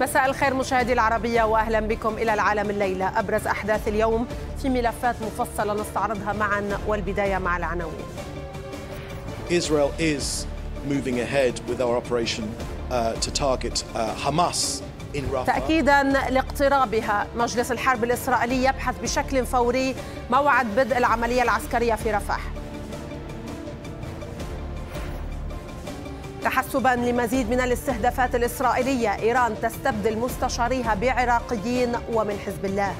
مساء الخير مشاهدي العربية وأهلا بكم إلى العالم الليلة. أبرز أحداث اليوم في ملفات مفصلة نستعرضها معا والبداية مع العناوين. Israel is moving ahead with our operation uh, to target uh, Hamas in Rafah. تأكيدا لاقترابها. مجلس الحرب الإسرائيلي يبحث بشكل فوري موعد بدء العملية العسكرية في رفح. تحسبا لمزيد من الاستهدافات الإسرائيلية إيران تستبدل مستشاريها بعراقيين ومن حزب الله.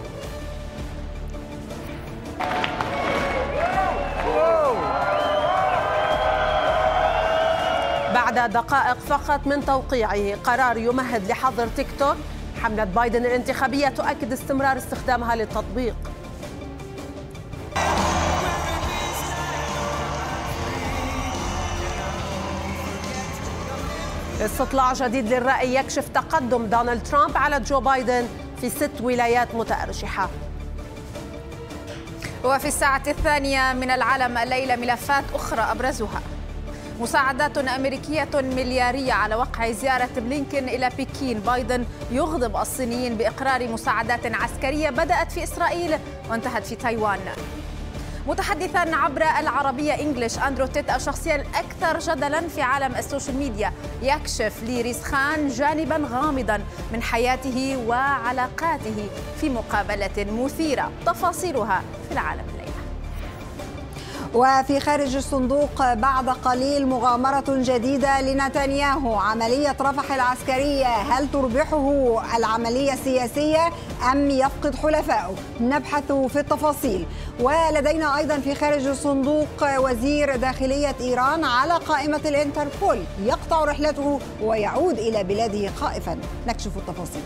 بعد دقائق فقط من توقيعه قرار يمهد لحظر تيك توك. حملة بايدن الانتخابية تؤكد استمرار استخدامها للتطبيق. استطلاع جديد للرأي يكشف تقدم دونالد ترامب على جو بايدن في ست ولايات متأرجحة وفي الساعة الثانية من العالم الليلة ملفات أخرى أبرزها. مساعدات أمريكية مليارية على وقع زيارة بلينكن إلى بكين. بايدن يغضب الصينيين بإقرار مساعدات عسكرية بدأت في إسرائيل وانتهت في تايوان. متحدثا عبر العربية English أندرو تيت الشخصية الأكثر جدلا في عالم السوشيال ميديا. يكشف لريس خان جانبا غامضا من حياته وعلاقاته في مقابلة مثيرة. تفاصيلها في العالم. وفي خارج الصندوق بعد قليل مغامرة جديدة لنتنياهو. عملية رفح العسكرية هل تربحه العملية السياسية أم يفقد حلفائه؟ نبحث في التفاصيل. ولدينا أيضا في خارج الصندوق وزير داخلية إيران على قائمة الإنتربول. يقطع رحلته ويعود إلى بلاده خائفا. نكشف التفاصيل.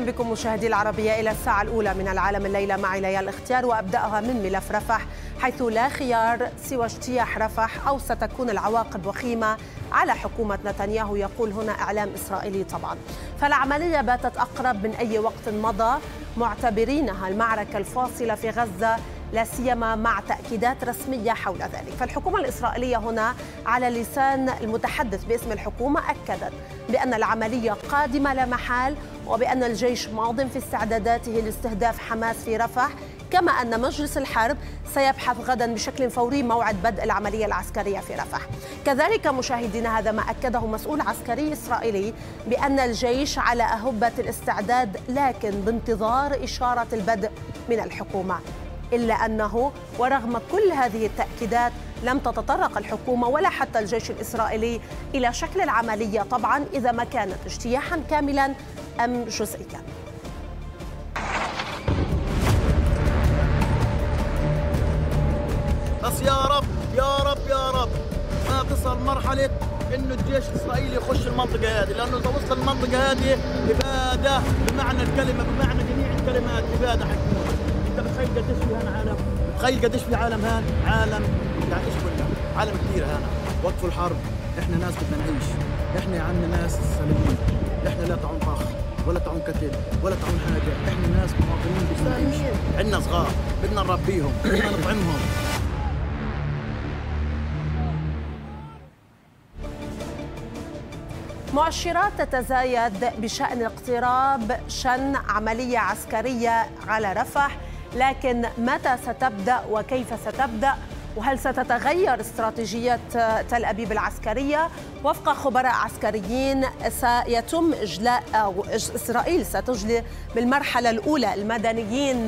أهلا بكم مشاهدي العربية إلى الساعة الأولى من العالم الليلة. معي ليال اختيار وأبدأها من ملف رفح حيث لا خيار سوى اجتياح رفح أو ستكون العواقب وخيمة على حكومة نتنياهو يقول هنا إعلام إسرائيلي طبعا. فالعملية باتت أقرب من أي وقت مضى معتبرينها المعركة الفاصلة في غزة لا سيما مع تأكيدات رسمية حول ذلك، فالحكومة الإسرائيلية هنا على لسان المتحدث باسم الحكومة أكدت بأن العملية قادمة لا محال وبأن الجيش ماض في استعداداته لاستهداف حماس في رفح كما أن مجلس الحرب سيبحث غدا بشكل فوري موعد بدء العملية العسكرية في رفح. كذلك مشاهدينا هذا ما أكده مسؤول عسكري إسرائيلي بأن الجيش على أهبة الاستعداد لكن بانتظار إشارة البدء من الحكومة. إلا أنه ورغم كل هذه التأكيدات لم تتطرق الحكومة ولا حتى الجيش الإسرائيلي إلى شكل العملية طبعا إذا ما كانت اجتياحا كاملا أم جزئيا. بس يا رب يا رب يا رب ما تصل مرحلة إنه الجيش الإسرائيلي يخش المنطقة هذه لأنه إذا وصل المنطقة هذه ابادة بمعنى الكلمة بمعنى جميع الكلمات ابادة حتكون انت بتخيل قديش في هنا عالم؟ تخيل قديش في عالم هان؟ عالم يعني إيش قلنا؟ عالم كبير هنا وقفوا الحرب إحنا ناس بدنا نعيش. إحنا يا عمي ناس سالمين إحنا لا طعون طخ ولا طعون كتل ولا طعون حاجة. إحنا ناس مواطنين بدنا نعيش. عندنا صغار بدنا نربيهم بدنا نطعمهم. مؤشرات تتزايد بشأن اقتراب شن عملية عسكرية على رفح. لكن متى ستبدأ وكيف ستبدأ؟ وهل ستتغير استراتيجية تل أبيب العسكرية؟ وفق خبراء عسكريين سيتم إجلاء أو إسرائيل ستجلي بالمرحلة الأولى. المدنيين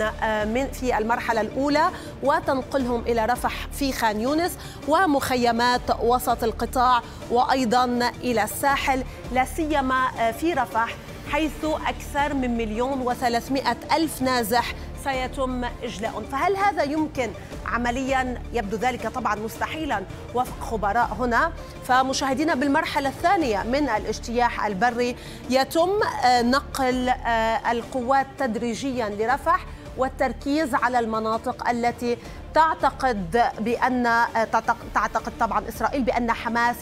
من في المرحلة الأولى وتنقلهم إلى رفح في خان يونس ومخيمات وسط القطاع وأيضا إلى الساحل لا سيما في رفح حيث أكثر من مليون وثلاثمائة ألف نازح سيتم إجلاء. فهل هذا يمكن عمليا؟ يبدو ذلك طبعا مستحيلا. وفق خبراء هنا. فمشاهدينا بالمرحلة الثانية من الاجتياح البري يتم نقل القوات تدريجيا لرفح والتركيز على المناطق التي تعتقد بأن تعتقد طبعا إسرائيل بأن حماس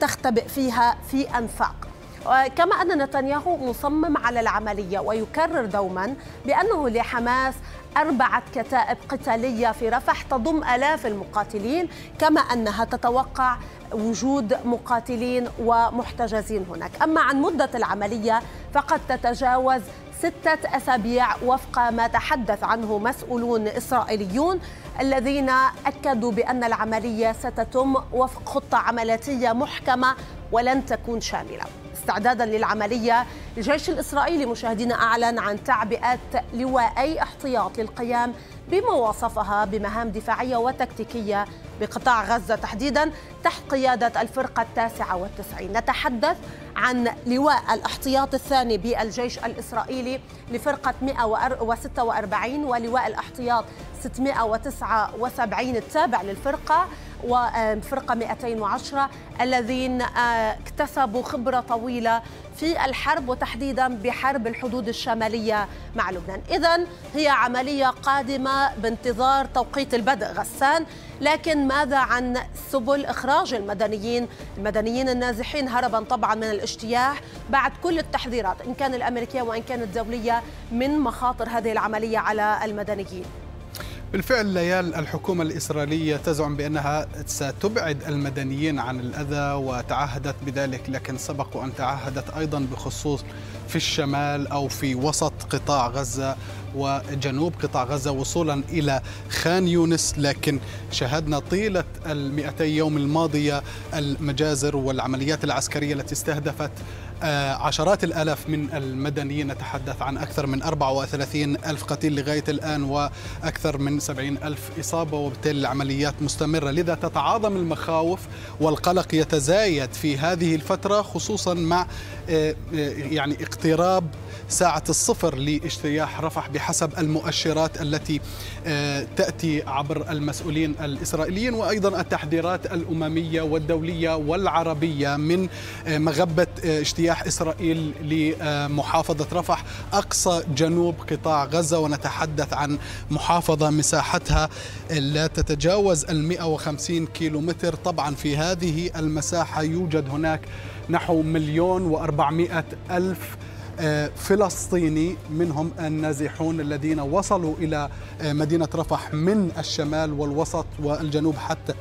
تختبئ فيها في أنفاق. كما أن نتنياهو مصمم على العملية ويكرر دوما بأنه لحماس أربعة كتائب قتالية في رفح تضم آلاف المقاتلين كما أنها تتوقع وجود مقاتلين ومحتجزين هناك. أما عن مدة العملية فقد تتجاوز ستة أسابيع وفق ما تحدث عنه مسؤولون إسرائيليون الذين أكدوا بأن العملية ستتم وفق خطة عملياتية محكمة ولن تكون شاملة. استعدادا للعملية. الجيش الإسرائيلي مشاهدينا أعلن عن تعبئة لواءي احتياط للقيام بما وصفها بمهام دفاعية وتكتيكية بقطاع غزة تحديدا تحت قيادة الفرقة التاسعة والتسعين. نتحدث عن لواء الاحتياط الثاني بالجيش الإسرائيلي لفرقة 146 ولواء الاحتياط 679 التابع للفرقة وفرقة 210 الذين آه، اكتسبوا خبرة طويلة في الحرب وتحديدا بحرب الحدود الشمالية مع لبنان. إذا هي عملية قادمة بانتظار توقيت البدء. غسان لكن ماذا عن سبل إخراج المدنيين؟ المدنيين النازحين هربا طبعا من الاجتياح بعد كل التحذيرات إن كان الأمريكية وإن كانت الدولية من مخاطر هذه العملية على المدنيين. بالفعل ليال الحكومة الإسرائيلية تزعم بأنها ستبعد المدنيين عن الأذى وتعهدت بذلك لكن سبق وأن تعهدت أيضا بخصوص في الشمال أو في وسط قطاع غزة. وجنوب قطاع غزة وصولا إلى خان يونس لكن شهدنا طيلة المئتي يوم الماضية المجازر والعمليات العسكرية التي استهدفت عشرات الآلاف من المدنيين نتحدث عن أكثر من 34 ألف قتيل لغاية الآن وأكثر من 70 ألف إصابة وبالتالي العمليات مستمرة. لذا تتعاظم المخاوف والقلق يتزايد في هذه الفترة خصوصا مع آه، آه، يعني اقتراب ساعة الصفر لاجتياح رفح بحسب المؤشرات التي تأتي عبر المسؤولين الإسرائيليين. وأيضا التحذيرات الأممية والدولية والعربية من مغبة اجتياح اجتياح إسرائيل لمحافظة رفح أقصى جنوب قطاع غزة ونتحدث عن محافظة مساحتها لا تتجاوز ال 150 كيلو متر طبعا في هذه المساحة يوجد هناك نحو مليون وأربعمائة ألف آه، فلسطيني منهم النازحون الذين وصلوا إلى آه، مدينة رفح من الشمال والوسط والجنوب حتى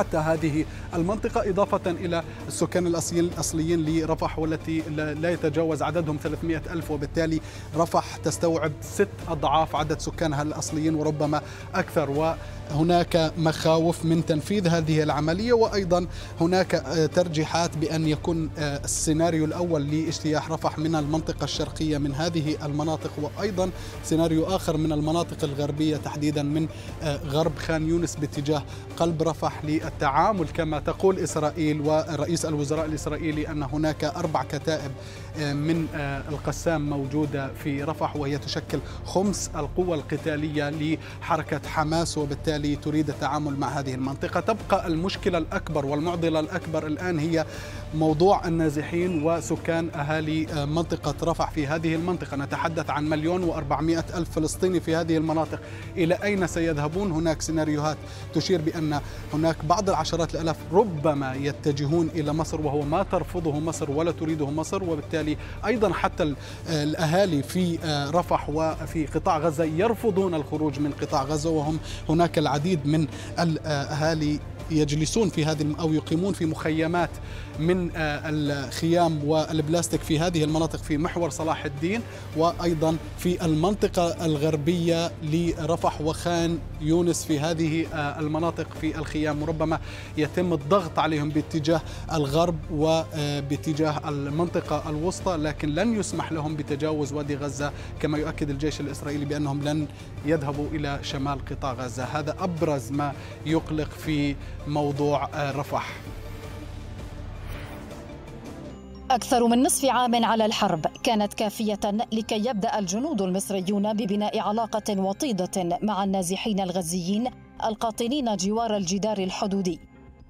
حتى هذه المنطقة إضافة إلى السكان الأصليين لرفح والتي لا يتجاوز عددهم 300 ألف وبالتالي رفح تستوعب ست أضعاف عدد سكانها الأصليين وربما أكثر. هناك مخاوف من تنفيذ هذه العملية وأيضا هناك آه، ترجيحات بأن يكون آه، السيناريو الأول لاجتياح رفح من المنطقة الشرقية من هذه المناطق وأيضا سيناريو آخر من المناطق الغربية تحديدا من آه، غرب خان يونس باتجاه قلب رفح للتعامل. كما تقول إسرائيل ورئيس الوزراء الإسرائيلي أن هناك أربع كتائب من القسام موجودة في رفح وهي تشكل خمس القوى القتالية لحركة حماس وبالتالي وبالتالي تريد التعامل مع هذه المنطقة. تبقى المشكلة الأكبر والمعضلة الأكبر الآن هي موضوع النازحين وسكان أهالي آه، منطقة رفح في هذه المنطقة. نتحدث عن مليون وأربعمائة ألف فلسطيني في هذه المناطق. إلى أين سيذهبون؟ هناك سيناريوهات تشير بأن هناك بعض العشرات الألاف ربما يتجهون إلى مصر وهو ما ترفضه مصر ولا تريده مصر. وبالتالي أيضا حتى آه، الأهالي في آه، رفح وفي قطاع غزة يرفضون الخروج من قطاع غزة وهم هناك من الأهالي يجلسون في هذه أو يقيمون في مخيمات من آه، الخيام والبلاستيك في هذه المناطق في محور صلاح الدين وأيضا في المنطقة الغربية لرفح وخان يونس في هذه آه، المناطق في الخيام. وربما يتم الضغط عليهم باتجاه الغرب وباتجاه المنطقة الوسطى لكن لن يسمح لهم بتجاوز وادي غزة كما يؤكد الجيش الإسرائيلي بأنهم لن يذهبوا إلى شمال قطاع غزة. هذا أبرز ما يقلق في موضوع آه، رفح. أكثر من نصف عام على الحرب. كانت كافية لكي يبدأ الجنود المصريون ببناء علاقة وطيدة مع النازحين الغزيين القاطنين جوار الجدار الحدودي.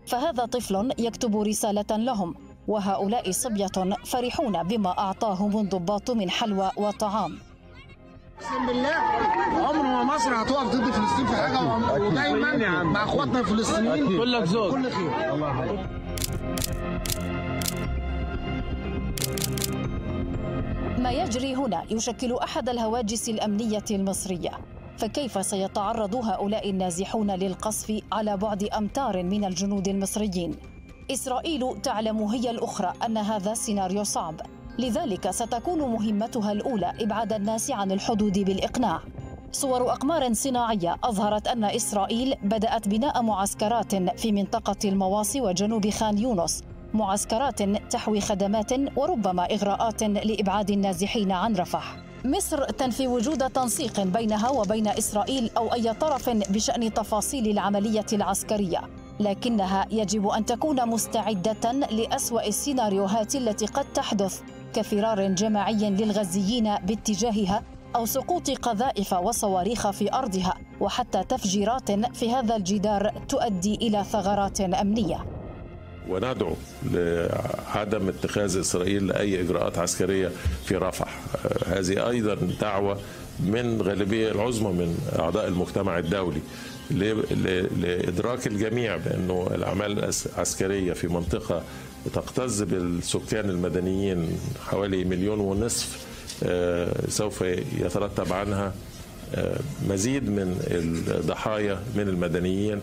فهذا طفل يكتب رسالة لهم وهؤلاء صبية فرحون بما أعطاهم الضباط من حلوى وطعام. اقسم بالله عمر ما مصر هتقف ضد فلسطين في حاجة. ودايما مع أخواتنا الفلسطينيين. كلك زوج كل خير. الله ما يجري هنا يشكل أحد الهواجس الأمنية المصرية. فكيف سيتعرض هؤلاء النازحون للقصف على بعد أمتار من الجنود المصريين؟ إسرائيل تعلم هي الأخرى أن هذا سيناريو صعب. لذلك ستكون مهمتها الأولى إبعاد الناس عن الحدود بالإقناع. صور أقمار صناعية أظهرت أن إسرائيل بدأت بناء معسكرات في منطقة المواصي وجنوب خان يونس معسكرات تحوي خدمات وربما إغراءات لإبعاد النازحين عن رفح. مصر تنفي وجود تنسيق بينها وبين إسرائيل أو أي طرف بشأن تفاصيل العملية العسكرية لكنها يجب أن تكون مستعدة لأسوأ السيناريوهات التي قد تحدث كفرار جماعي للغزيين باتجاهها أو سقوط قذائف وصواريخ في أرضها وحتى تفجيرات في هذا الجدار تؤدي إلى ثغرات أمنية. وندعو لعدم اتخاذ إسرائيل لأي إجراءات عسكرية في رفح. هذه أيضا دعوة من غالبية العظمى من أعضاء المجتمع الدولي لإدراك الجميع بأنه الأعمال العسكرية في منطقة تكتظ بالسكان المدنيين حوالي مليون ونصف سوف يترتب عنها مزيد من الضحايا من المدنيين.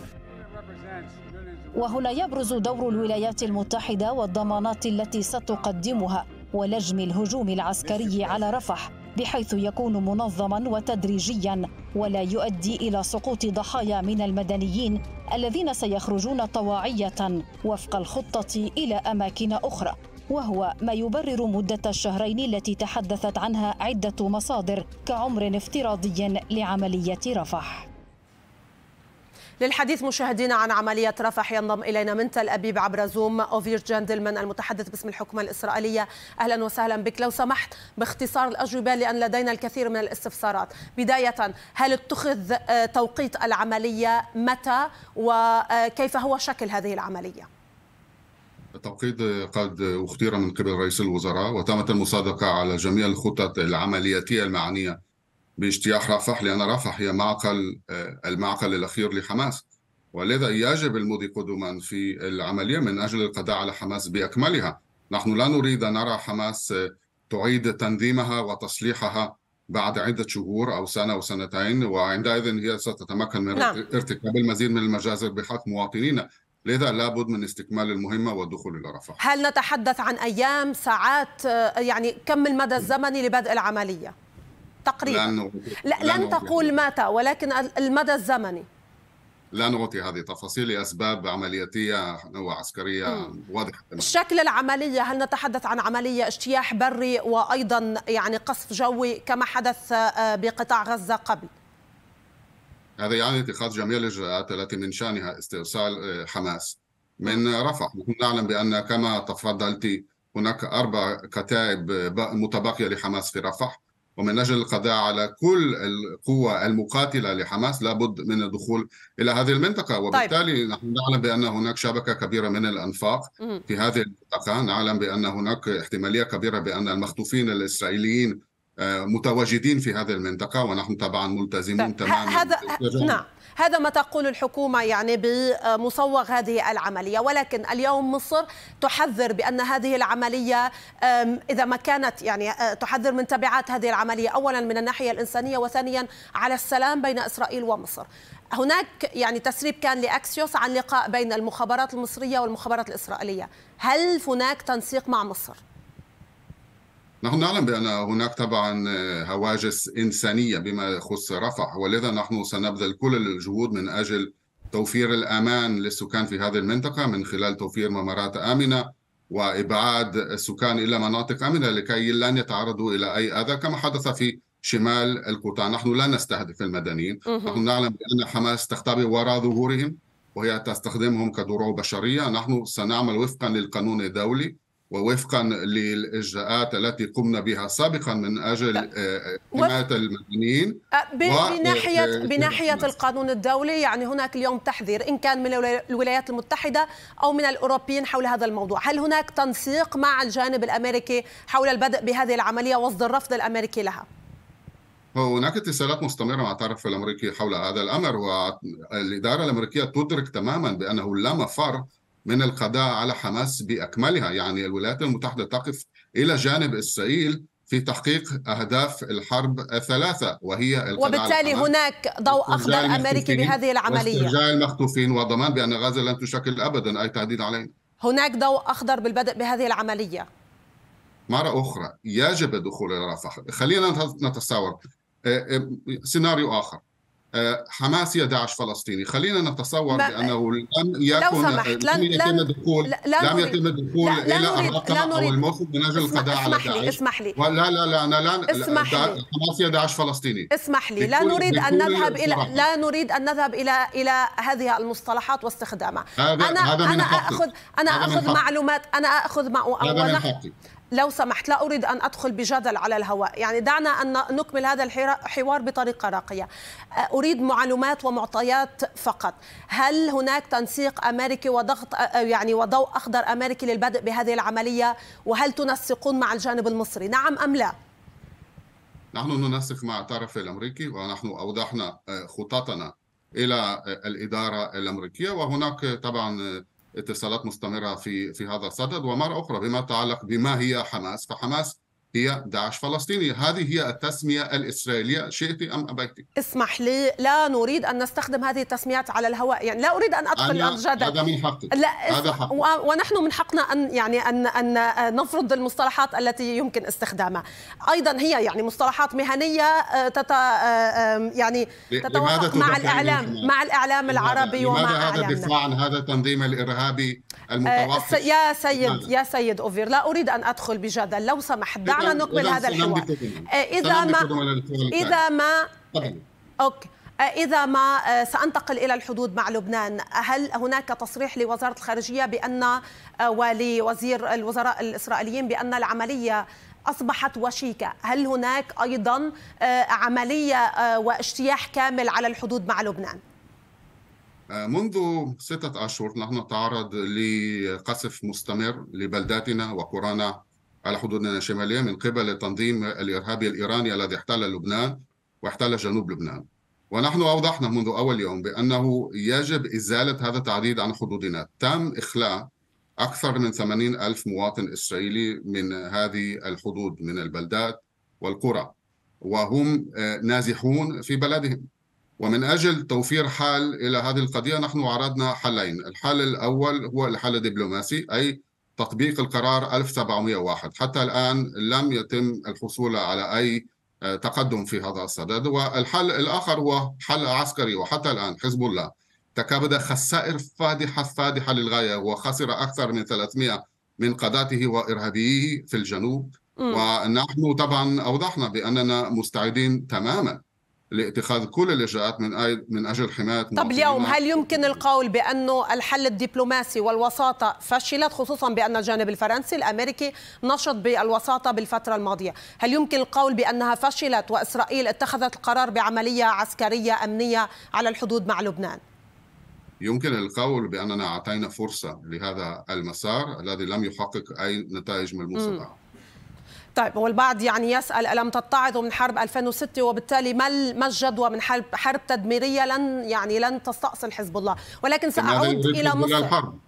وهنا يبرز دور الولايات المتحدة والضمانات التي ستقدمها ولجم الهجوم العسكري على رفح بحيث يكون منظما وتدريجيا ولا يؤدي إلى سقوط ضحايا من المدنيين الذين سيخرجون طواعية وفق الخطة إلى أماكن أخرى. وهو ما يبرر مدة الشهرين التي تحدثت عنها عدة مصادر كعمر افتراضي لعملية رفح. للحديث مشاهدينا عن عملية رفح ينضم إلينا من تل أبيب عبر زوم أوفير جاندلمان المتحدث باسم الحكومة الإسرائيلية. أهلا وسهلا بك. لو سمحت باختصار الأجوبة لأن لدينا الكثير من الاستفسارات. بداية هل اتخذ توقيت العملية متى؟ وكيف هو شكل هذه العملية؟ التوقيت قد اختير من قبل رئيس الوزراء وتمت المصادقة على جميع الخطط العملياتية المعنية باجتياح رفح لأن رفح هي معقل المعقل الأخير لحماس ولذا يجب المضي قدما في العملية من أجل القضاء على حماس بأكملها نحن لا نريد أن نرى حماس تعيد تنظيمها وتصليحها بعد عدة شهور أو سنة أو سنتين وعندئذ هي ستتمكن من نعم. ارتكاب المزيد من المجازر بحق مواطنينا لذا لابد من استكمال المهمة والدخول إلى رفح هل نتحدث عن أيام ساعات يعني كم المدى الزمني لبدء العملية؟ تقريبا لن, لا لن تقول متى ولكن المدى الزمني. لا نعطي هذه التفاصيل لاسباب عملياتيه وعسكريه واضحة تماما. شكل العملية هل نتحدث عن عملية اجتياح بري وأيضا يعني قصف جوي كما حدث بقطاع غزة قبل؟ هذا يعني اتخاذ جميع الإجراءات التي من شأنها استئصال حماس. من رفح نحن نعلم بأن كما تفضلت هناك أربع كتائب متبقية لحماس في رفح. ومن أجل القضاء على كل القوى المقاتلة لحماس لابد من الدخول إلى هذه المنطقة. وبالتالي طيب. نحن نعلم بأن هناك شبكة كبيرة من الأنفاق في هذه المنطقة. نعلم بأن هناك احتمالية كبيرة بأن المخطوفين الإسرائيليين متواجدين في هذه المنطقة ونحن طبعا ملتزمون تماما هذا نعم هذا ما تقول الحكومة يعني بمصوغ هذه العملية ولكن اليوم مصر تحذر بأن هذه العملية إذا ما كانت يعني تحذر من تبعات هذه العملية أولا من الناحية الإنسانية وثانيا على السلام بين إسرائيل ومصر. هناك يعني تسريب كان لأكسيوس عن لقاء بين المخابرات المصرية والمخابرات الإسرائيلية. هل هناك تنسيق مع مصر؟ نحن نعلم بأن هناك طبعا هواجس إنسانية بما يخص رفح ولذا نحن سنبذل كل الجهود من أجل توفير الأمان للسكان في هذه المنطقة من خلال توفير ممرات آمنة وإبعاد السكان إلى مناطق آمنة لكي لن يتعرضوا إلى أي أذى كما حدث في شمال القطاع. نحن لا نستهدف المدنيين. نحن نعلم بأن حماس تختبئ وراء ظهورهم وهي تستخدمهم كدروع بشرية. نحن سنعمل وفقا للقانون الدولي ووفقا للإجراءات التي قمنا بها سابقا من أجل حماية المدنيين بناحيه بناحية القانون الدولي يعني هناك اليوم تحذير إن كان من الولايات المتحدة أو من الأوروبيين حول هذا الموضوع، هل هناك تنسيق مع الجانب الأمريكي حول البدء بهذه العملية وصد الرفض الأمريكي لها؟ هناك اتصالات مستمرة مع الطرف الأمريكي حول هذا الأمر والإدارة الأمريكية تدرك تماما بأنه لا مفر من القضاء على حماس بأكملها، يعني الولايات المتحدة تقف إلى جانب إسرائيل في تحقيق أهداف الحرب الثلاثة وهي وبالتالي هناك ضوء أخضر أمريكي بهذه العملية. واسترجاع المخطوفين وضمان بأن غزة لن تشكل أبدا. أي تهديد علينا؟ هناك ضوء أخضر بالبدء بهذه العملية. مرة أخرى يجب الدخول إلى رفح خلينا نتصور سيناريو آخر. حماس هي داعش فلسطيني. خلينا نتصور بأنه لم يكن سمحت لم يتم الدخول لم يتم الدخول إلى الرقم أو الموصل من أجل القضاء على داعش. اسمح لي. لا لا لا أنا لا اسمح لي. حماس هي داعش فلسطيني. اسمح لي. لا نريد أن نذهب إلى لا نريد أن نذهب إلى إلى هذه المصطلحات واستخدامها. أنا هذا من أنا. اخذ أنا أخذ. معلومات أنا أخذ مع هذا من ونحن حقي. لو سمحت لا أريد أن أدخل بجدل على الهواء. يعني دعنا أن نكمل هذا الحوار بطريقة راقية. أريد معلومات ومعطيات فقط. هل هناك تنسيق أمريكي وضغط يعني وضوء أخضر أمريكي للبدء بهذه العملية؟ وهل تنسقون مع الجانب المصري؟ نعم أم لا؟ نحن ننسق مع الطرف الأمريكي ونحن أوضحنا خططنا إلى الإدارة الأمريكية. وهناك طبعا اتصالات مستمرة في في هذا الصدد ومرة أخرى بما يتعلق بما هي حماس. فحماس هي داعش فلسطيني. هذه هي التسمية الإسرائيلية. شئت أم أبيت؟ اسمح لي لا نريد أن نستخدم هذه التسميات على الهواء. يعني لا أريد أن أدخل الجدل هذا من حقي. لا هذا حقي. و- ونحن من حقنا أن يعني ان أن نفرض المصطلحات التي يمكن استخدامها. أيضا هي يعني مصطلحات مهنية آه، تت آه، يعني تتوافق مع عن- مع الإعلام العربي لماذا ومع هذا إعلامنا. الدفاع عن هذا التنظيم الإرهابي آه، المتوحش س- يا سيد؟ يا سيد أوفير لا أريد أن أدخل بجدل. لو سمحت دعنا نكمل إذن هذا الحوار. آه، إذا ما الثاني. إذا ما. okay آه، إذا ما آه، سأنتقل إلى الحدود مع لبنان هل هناك تصريح لوزارة الخارجية بأن آه، ولوزير الوزراء الإسرائيليين بأن العملية أصبحت وشيكة هل هناك أيضا آه، عملية آه، واجتياح كامل على الحدود مع لبنان منذ ستة أشهر نحن نتعرض لقصف مستمر لبلداتنا وقرانا على حدودنا الشمالية من قبل التنظيم الإرهابي الإيراني الذي احتل لبنان واحتل جنوب لبنان. ونحن أوضحنا منذ أول يوم بأنه يجب إزالة هذا التعديد عن حدودنا. تم إخلاء أكثر من 80 ألف مواطن إسرائيلي من هذه الحدود من البلدات والقرى وهم آه، نازحون في بلدهم. ومن أجل توفير حل إلى هذه القضية نحن عرضنا حلين. الحل الأول هو الحل الدبلوماسي أي تطبيق القرار 1701 حتى الآن لم يتم الحصول على أي آه، تقدم في هذا الصدد والحل الآخر هو حل عسكري. وحتى الآن حزب الله تكبد خسائر فادحة فادحة للغاية وخسر أكثر من 300 من قادته وإرهابيه في الجنوب. مم. ونحن طبعا أوضحنا بأننا مستعدين تماما لاتخاذ كل الإجراءات من من أجل حماية طب اليوم هل يمكن القول بأنه الحل الدبلوماسي والوساطة فشلت خصوصا بأن الجانب الفرنسي الأمريكي نشط بالوساطة بالفترة الماضية؟ هل يمكن القول بأنها فشلت وإسرائيل اتخذت القرار بعملية عسكرية أمنية على الحدود مع لبنان؟ يمكن القول بأننا أعطينا فرصة لهذا المسار الذي لم يحقق أي نتائج ملموسة مم. بعد طيب والبعض يعني يسأل ألم تتعظوا من حرب 2006 وبالتالي ما ما الجدوى من حرب حرب تدميرية لن يعني لن تستأصل حزب الله؟ ولكن سأعود إلى حزب مصر. الحرب؟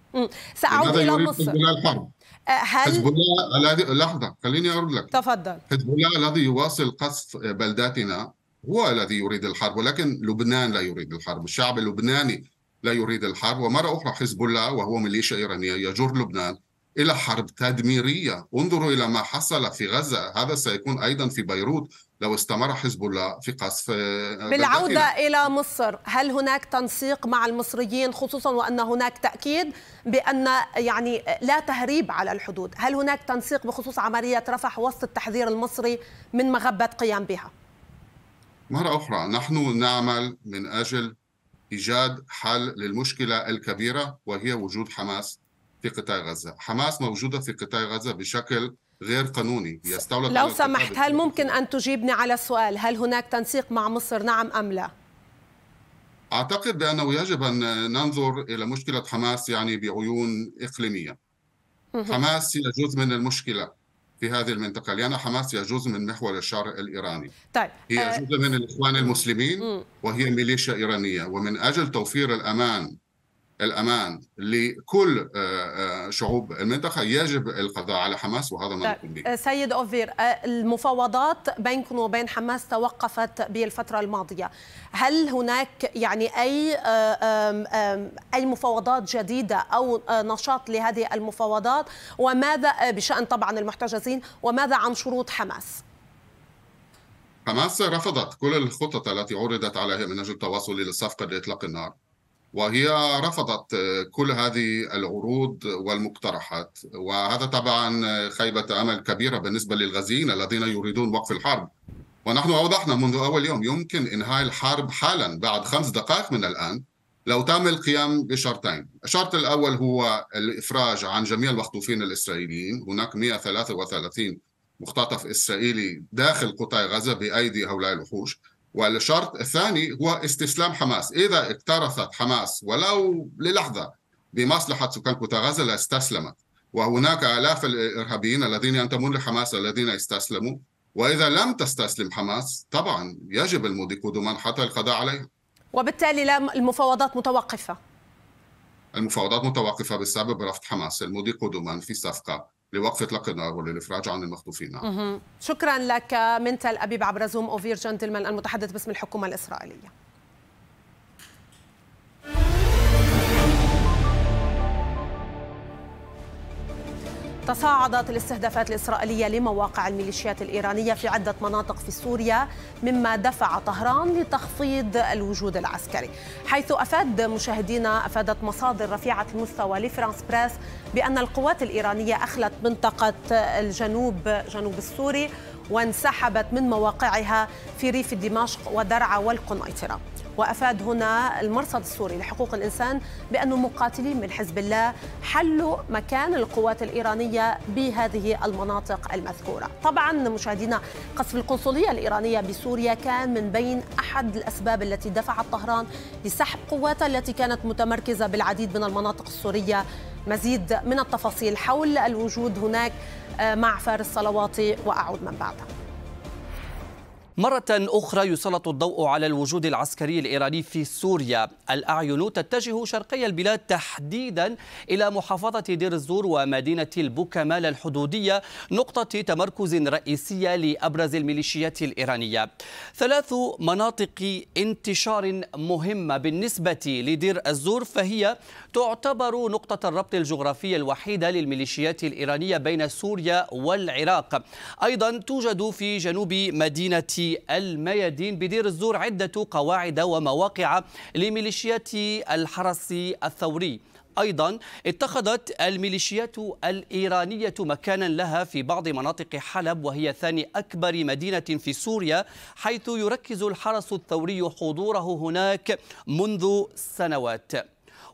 سأعود إلى مصر. حزب الحرب؟ حزب هل الله الذي لحظة خليني أقول لك. تفضل. حزب الله الذي يواصل قصف بلداتنا هو الذي يريد الحرب ولكن لبنان لا يريد الحرب. الشعب اللبناني لا يريد الحرب. ومرة أخرى حزب الله وهو ميليشيا إيرانية يجر لبنان إلى حرب تدميرية. انظروا إلى ما حصل في غزة. هذا سيكون أيضا في بيروت لو استمر حزب الله في قصف آه، بالعودة. إلى مصر. هل هناك تنسيق مع المصريين خصوصا وأن هناك تأكيد بأن يعني لا تهريب على الحدود؟ هل هناك تنسيق بخصوص عملية رفح وسط التحذير المصري من مغبة قيام بها؟ مرة أخرى نحن نعمل من أجل إيجاد حل للمشكلة الكبيرة وهي وجود حماس في قطاع غزة. حماس موجودة في قطاع غزة بشكل غير قانوني. هي استولت لو سمحت هل ممكن أن تجيبني على السؤال؟ هل هناك تنسيق مع مصر؟ نعم أم لا؟ أعتقد بأنه يجب أن ننظر إلى مشكلة حماس يعني بعيون إقليمية. حماس هي جزء من المشكلة في هذه المنطقة. لأن حماس هي جزء من محور الشر الإيراني. طيب هي آه، جزء من الإخوان المسلمين. وهي ميليشيا إيرانية. ومن أجل توفير الأمان الأمان لكل شعوب المنطقة. يجب القضاء على حماس وهذا ما نقوم به. سيد أوفير المفاوضات بينكم وبين حماس توقفت بالفترة الماضية. هل هناك يعني أي أي مفاوضات جديدة أو نشاط لهذه المفاوضات؟ وماذا بشأن طبعا المحتجزين وماذا عن شروط حماس؟ حماس رفضت كل الخطط التي عرضت عليها من أجل التواصل إلى صفقة لإطلاق النار. وهي رفضت كل هذه العروض والمقترحات. وهذا طبعا خيبة أمل كبيرة بالنسبة للغزيين الذين يريدون وقف الحرب. ونحن أوضحنا منذ أول يوم يمكن إنهاء الحرب حالا بعد خمس دقائق من الآن. لو تم القيام بشرطين. الشرط الأول هو الإفراج عن جميع المخطوفين الإسرائيليين. هناك 133 مختطف إسرائيلي داخل قطاع غزة بأيدي هؤلاء الوحوش. والشرط الثاني هو استسلام حماس. إذا اكترثت حماس ولو للحظة بمصلحة سكان قطاع غزة لاستسلمت. وهناك آلاف الإرهابيين الذين ينتمون لحماس الذين استسلموا. وإذا لم تستسلم حماس طبعا يجب المضي قدما حتى القضاء عليها. وبالتالي لا المفاوضات متوقفة. المفاوضات متوقفة بسبب رفض حماس. المضي قدما في صفقة لوقف إطلاق النار وللإفراج عن المخطوفين نعم. شكرا لك من تل أبيب عبر زوم أوفير جندلمان المتحدث باسم الحكومة الإسرائيلية تصاعدت الاستهدافات الإسرائيلية لمواقع الميليشيات الإيرانية في عدة مناطق في سوريا مما دفع طهران لتخفيض الوجود العسكري. حيث أفاد مشاهدينا أفادت مصادر رفيعة المستوى لفرانس بريس بأن القوات الإيرانية أخلت منطقة الجنوب جنوب السوري وانسحبت من مواقعها في ريف دمشق ودرعا والقنيطرة. وأفاد هنا المرصد السوري لحقوق الإنسان بان المقاتلين من حزب الله حلوا مكان القوات الإيرانية بهذه المناطق المذكورة. طبعا مشاهدينا قصف القنصلية الإيرانية بسوريا كان من بين أحد الأسباب التي دفعت طهران لسحب قواتها التي كانت متمركزة بالعديد من المناطق السورية. مزيد من التفاصيل حول الوجود هناك آه، مع فارس صلواتي وأعود من بعدها. مرة أخرى يسلط الضوء على الوجود العسكري الإيراني في سوريا. الأعين تتجه شرقي البلاد تحديدا إلى محافظة دير الزور ومدينة البوكمال الحدودية نقطة تمركز رئيسية لأبرز الميليشيات الإيرانية. ثلاث مناطق انتشار مهمة بالنسبة لدير الزور فهي تعتبر نقطة الربط الجغرافية الوحيدة للميليشيات الإيرانية بين سوريا والعراق. أيضا توجد في جنوب مدينة الميادين بدير الزور عدة قواعد ومواقع لميليشيات الحرس الثوري. أيضا اتخذت الميليشيات الإيرانية مكانا لها في بعض مناطق حلب وهي ثاني أكبر مدينة في سوريا حيث يركز الحرس الثوري حضوره هناك منذ سنوات.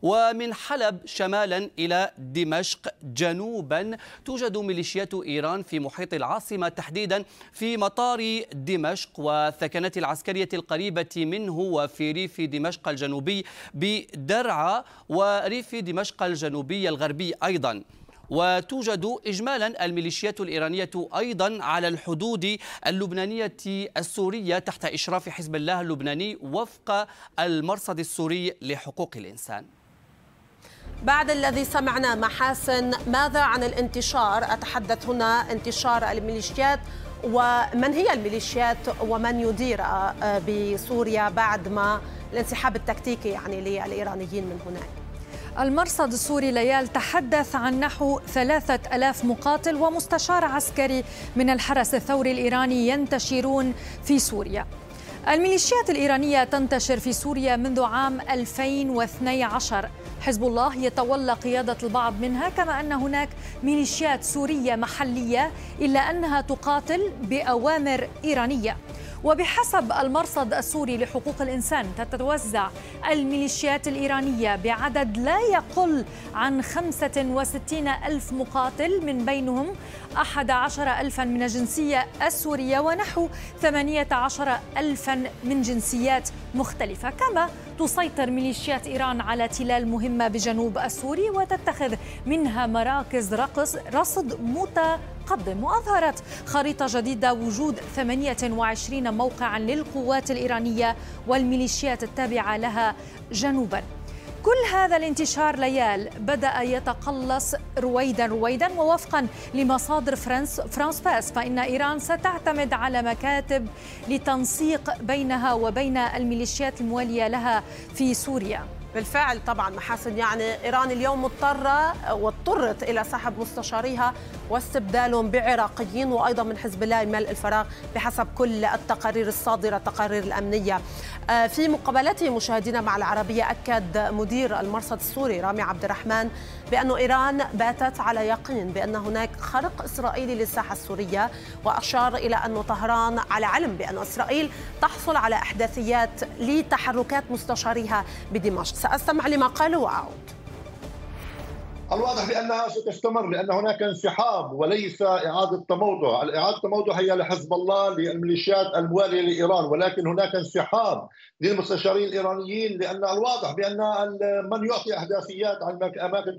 ومن حلب شمالا إلى دمشق جنوبا توجد ميليشيات إيران في محيط العاصمة تحديدا في مطار دمشق والثكنات العسكرية القريبة منه وفي ريف دمشق الجنوبي بدرعا وريف دمشق الجنوبي الغربي أيضا. وتوجد إجمالا الميليشيات الإيرانية أيضا على الحدود اللبنانية السورية تحت إشراف حزب الله اللبناني وفق المرصد السوري لحقوق الإنسان. بعد الذي سمعنا محاسن ماذا عن الانتشار؟ أتحدث هنا انتشار الميليشيات ومن هي الميليشيات ومن يدير آه، بسوريا بعد ما الانسحاب التكتيكي يعني للإيرانيين من هناك؟ المرصد السوري ليال تحدث عن نحو ثلاثة ألاف مقاتل ومستشار عسكري من الحرس الثوري الإيراني ينتشرون في سوريا. الميليشيات الإيرانية تنتشر في سوريا منذ عام 2012 حزب الله يتولى قيادة البعض منها كما أن هناك ميليشيات سورية محلية إلا أنها تقاتل بأوامر إيرانية. وبحسب المرصد السوري لحقوق الإنسان تتوزع الميليشيات الإيرانية بعدد لا يقل عن 65 ألف مقاتل من بينهم 11 ألفا من الجنسية السورية ونحو 18 ألفا من جنسيات مختلفة كما تسيطر ميليشيات إيران على تلال مهمة بجنوب السوري وتتخذ منها مراكز رقص رصد متقدم. وأظهرت خريطة جديدة وجود 28 موقعا للقوات الإيرانية والميليشيات التابعة لها جنوبا. كل هذا الانتشار ليال بدأ يتقلص رويدا رويدا ووفقا لمصادر فرانس فرانس برس فإن إيران ستعتمد على مكاتب لتنسيق بينها وبين الميليشيات الموالية لها في سوريا. بالفعل طبعا محاسن يعني إيران اليوم مضطرة واضطرت إلى سحب مستشاريها واستبدالهم بعراقيين وأيضا من حزب الله ملء الفراغ بحسب كل التقارير الصادرة التقارير الأمنية. آه، في مقابلته مشاهدينا مع العربية أكد مدير المرصد السوري رامي عبد الرحمن بأن إيران باتت على يقين بأن هناك خرق إسرائيلي للساحة السورية وأشار إلى أن طهران على علم بأن إسرائيل تحصل على إحداثيات لتحركات مستشاريها بدمشق سأستمع لما قالوا. وأعود الواضح بأنها ستستمر لأن هناك انسحاب وليس إعادة تموضع، اعاده التموضع هي لحزب الله للميليشيات الموالية لإيران ولكن هناك انسحاب للمستشارين الإيرانيين لأن الواضح بأن من يعطي أحداثيات عن أماكن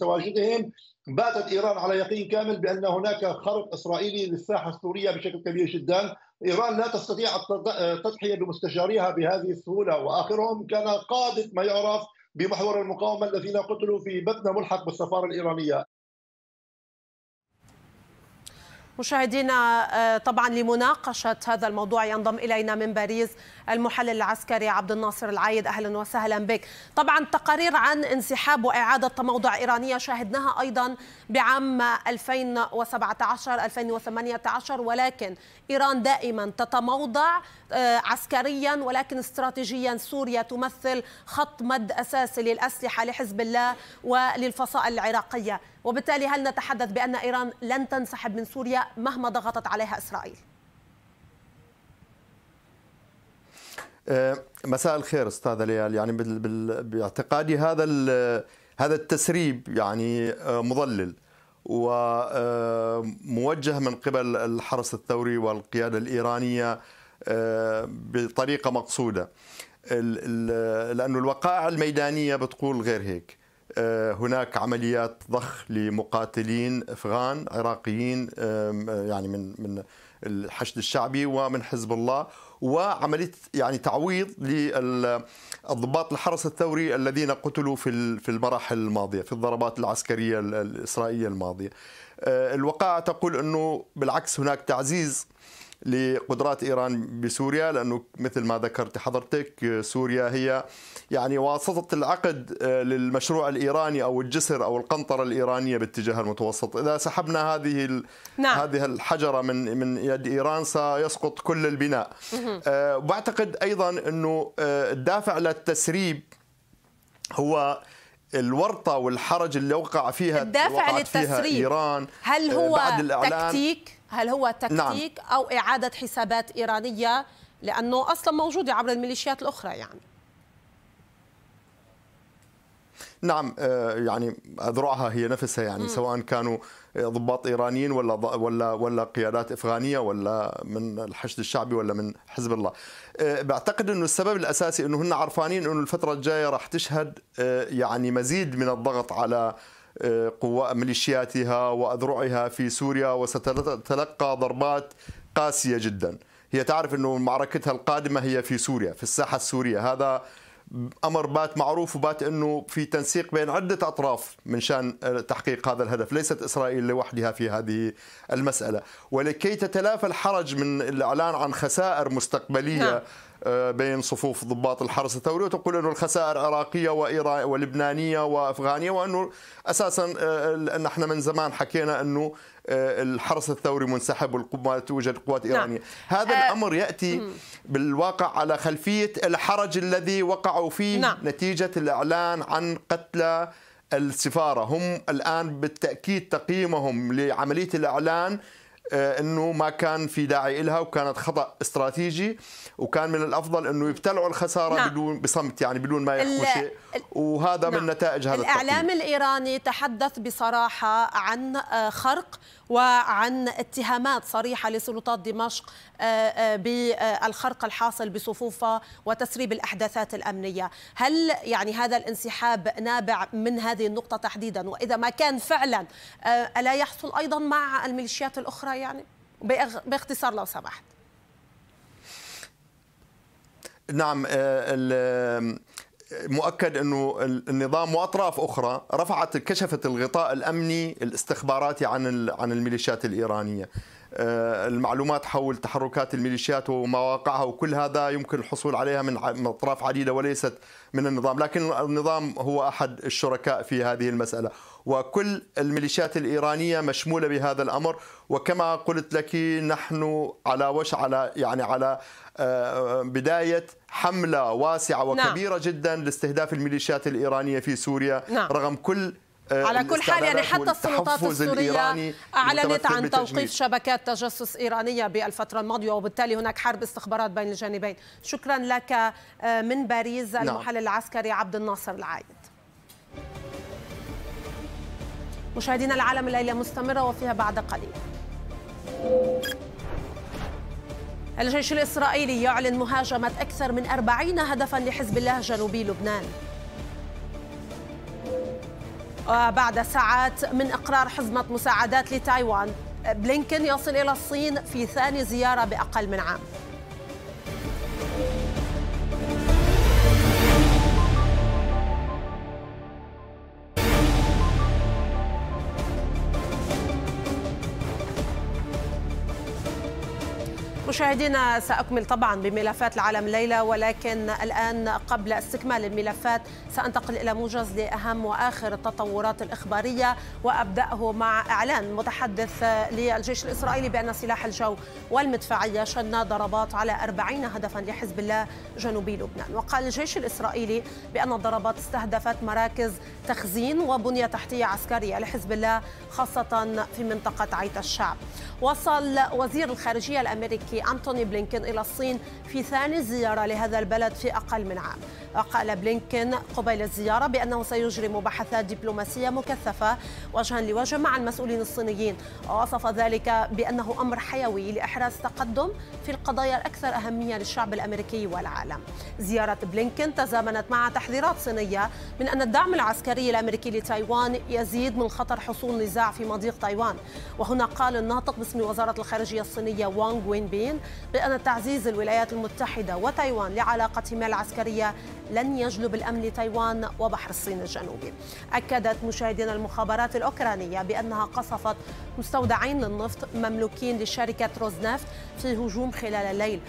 تواجدهم باتت إيران على يقين كامل بأن هناك خرق إسرائيلي للساحة السورية بشكل كبير جدا، إيران لا تستطيع التضحية بمستشاريها بهذه السهولة وآخرهم كان قاده ما يعرف بمحور المقاومة الذين قتلوا في بتنا ملحق بالسفارة الإيرانية. مشاهدينا آه، طبعا لمناقشة هذا الموضوع ينضم إلينا من باريس المحلل العسكري عبد الناصر العايد. أهلا وسهلا بك. طبعا تقارير عن انسحاب وإعادة تموضع إيرانية شاهدناها أيضا بعام 2017 2018 ولكن إيران دائما تتموضع عسكريا ولكن استراتيجيا سوريا تمثل خط مد أساسي للأسلحة لحزب الله وللفصائل العراقية وبالتالي هل نتحدث بأن إيران لن تنسحب من سوريا مهما ضغطت عليها إسرائيل؟ آه، مساء الخير أستاذ ليال يعني باعتقادي هذا هذا التسريب يعني آه، مضلل وموجه من قبل الحرس الثوري والقيادة الإيرانية آه، بطريقة مقصودة لأنه الوقائع الميدانية بتقول غير هيك آه، هناك عمليات ضخ لمقاتلين أفغان عراقيين يعني من من الحشد الشعبي ومن حزب الله وعملية يعني تعويض للضباط الحرس الثوري الذين قتلوا في في المراحل الماضية في الضربات العسكرية الإسرائيلية الماضية. آه، الوقائع تقول إنه بالعكس هناك تعزيز لقدرات إيران بسوريا لأنه مثل ما ذكرت حضرتك سوريا هي يعني واسطة العقد آه، للمشروع الإيراني أو الجسر أو القنطرة الإيرانية باتجاه المتوسط، إذا سحبنا هذه نعم. هذه الحجرة من من يد إيران سيسقط كل البناء. أه بعتقد أيضا أنه آه، الدافع للتسريب هو الورطة والحرج اللي وقع فيها الدافع للتسريب فيها إيران هل آه، هو بعد تكتيك؟ هل هو تكتيك نعم. أو إعادة حسابات إيرانية لأنه أصلا موجودة عبر الميليشيات الأخرى يعني نعم آه، يعني أذرعها هي نفسها يعني م. سواء كانوا ضباط إيرانيين ولا ولا ولا قيادات إفغانية ولا من الحشد الشعبي ولا من حزب الله. آه، بعتقد إنه السبب الأساسي إنه هن عرفانين إنه الفترة الجاية راح تشهد آه، يعني مزيد من الضغط على قوى ميليشياتها وأذرعها في سوريا وستتلقى ضربات قاسية جدا. هي تعرف إنه معركتها القادمة هي في سوريا في الساحة السورية هذا أمر بات معروف وبات إنه في تنسيق بين عدة أطراف من شأن تحقيق هذا الهدف، ليست إسرائيل لوحدها في هذه المسألة، ولكي تتلافى الحرج من الإعلان عن خسائر مستقبلية نعم. آه، بين صفوف ضباط الحرس الثوري وتقول انه الخسائر عراقية وإيران ولبنانية وأفغانية وأنه أساسا آه، نحن من زمان حكينا أنه آه، الحرس الثوري منسحب وتوجد قوات نعم. إيرانية نعم. هذا الأمر يأتي مم. بالواقع على خلفية الحرج الذي وقعوا فيه نعم. نتيجة الإعلان عن قتلى السفارة هم الآن بالتأكيد تقييمهم لعملية الإعلان آه، إنه ما كان في داعي لها وكانت خطأ استراتيجي وكان من الأفضل إنه يبتلعوا الخسارة نعم. بدون بصمت يعني بدون ما يخفوا شيء وهذا نعم. من نتائج هذا الإعلام التقييم. الإيراني تحدث بصراحة عن آه، خرق وعن اتهامات صريحة لسلطات دمشق آه، بالخرق الحاصل بصفوفها وتسريب الأحداثات الأمنية، هل يعني هذا الانسحاب نابع من هذه النقطة تحديدا؟ وإذا ما كان فعلا ألا يحصل أيضا مع الميليشيات الأخرى يعني؟ باختصار لو سمحت. نعم آه، مؤكد إنه النظام وأطراف أخرى رفعت كشفت الغطاء الأمني الاستخباراتي عن عن الميليشيات الإيرانية. آه، المعلومات حول تحركات الميليشيات ومواقعها وكل هذا يمكن الحصول عليها من أطراف عديدة وليست من النظام، لكن النظام هو أحد الشركاء في هذه المسألة، وكل الميليشيات الإيرانية مشمولة بهذا الأمر، وكما قلت لك نحن على وش على يعني على بداية حملة واسعة نعم. وكبيرة نعم. جدا لاستهداف الميليشيات الإيرانية في سوريا نعم. رغم كل آه، على كل حال يعني حتى السلطات السورية أعلنت عن توقيف شبكات تجسس إيرانية بالفترة الماضية وبالتالي هناك حرب استخبارات بين الجانبين شكرا لك آه، من باريس نعم. المحلل العسكري عبد الناصر العايد مشاهدينا العالم الليلة مستمرة وفيها بعد قليل الجيش الإسرائيلي يعلن مهاجمة أكثر من أربعين هدفا لحزب الله جنوبي لبنان. وبعد ساعات من إقرار حزمة مساعدات لتايوان بلينكن يصل إلى الصين في ثاني زيارة بأقل من عام. مشاهدينا سأكمل طبعا بملفات العالم الليلة ولكن الآن قبل استكمال الملفات سأنتقل إلى موجز لأهم وآخر التطورات الإخبارية وأبدأه مع إعلان متحدث للجيش الإسرائيلي بأن سلاح الجو والمدفعية شن ضربات على 40 هدفا لحزب الله جنوبي لبنان. وقال الجيش الإسرائيلي بأن الضربات استهدفت مراكز تخزين وبنية تحتية عسكرية لحزب الله خاصة في منطقة عيت الشعب. وصل وزير الخارجية الأمريكي أنتوني بلينكين إلى الصين في ثاني زيارة لهذا البلد في أقل من عام. وقال بلينكين قبيل الزيارة بأنه سيجري مباحثات دبلوماسية مكثفة وجها لوجه مع المسؤولين الصينيين. ووصف ذلك بأنه أمر حيوي لإحراز تقدم في القضايا الأكثر أهمية للشعب الأمريكي والعالم. زيارة بلينكين تزامنت مع تحذيرات صينية من أن الدعم العسكري الأمريكي لتايوان يزيد من خطر حصول نزاع في مضيق تايوان. وهنا قال الناطق باسم وزارة الخارجية الصينية وانغ وين بين بأن تعزيز الولايات المتحدة وتايوان لعلاقتهما العسكرية لن يجلب الأمن لتايوان وبحر الصين الجنوبي. أكدت مشاهدينا المخابرات الأوكرانية بأنها قصفت مستودعين للنفط مملوكين لشركة روزنفت في هجوم خلال الليل.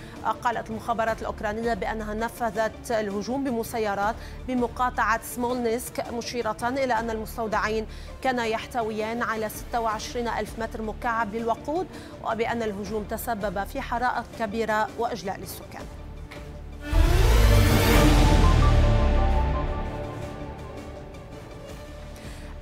قالت المخابرات الأوكرانية بأنها نفذت الهجوم بمسيرات بمقاطعة سمولنسك مشيرة إلى أن المستودعين كانا يحتويان على 26 ألف متر مكعب للوقود وبأن الهجوم تسبب في حرائق كبيرة وإجلاء للسكان.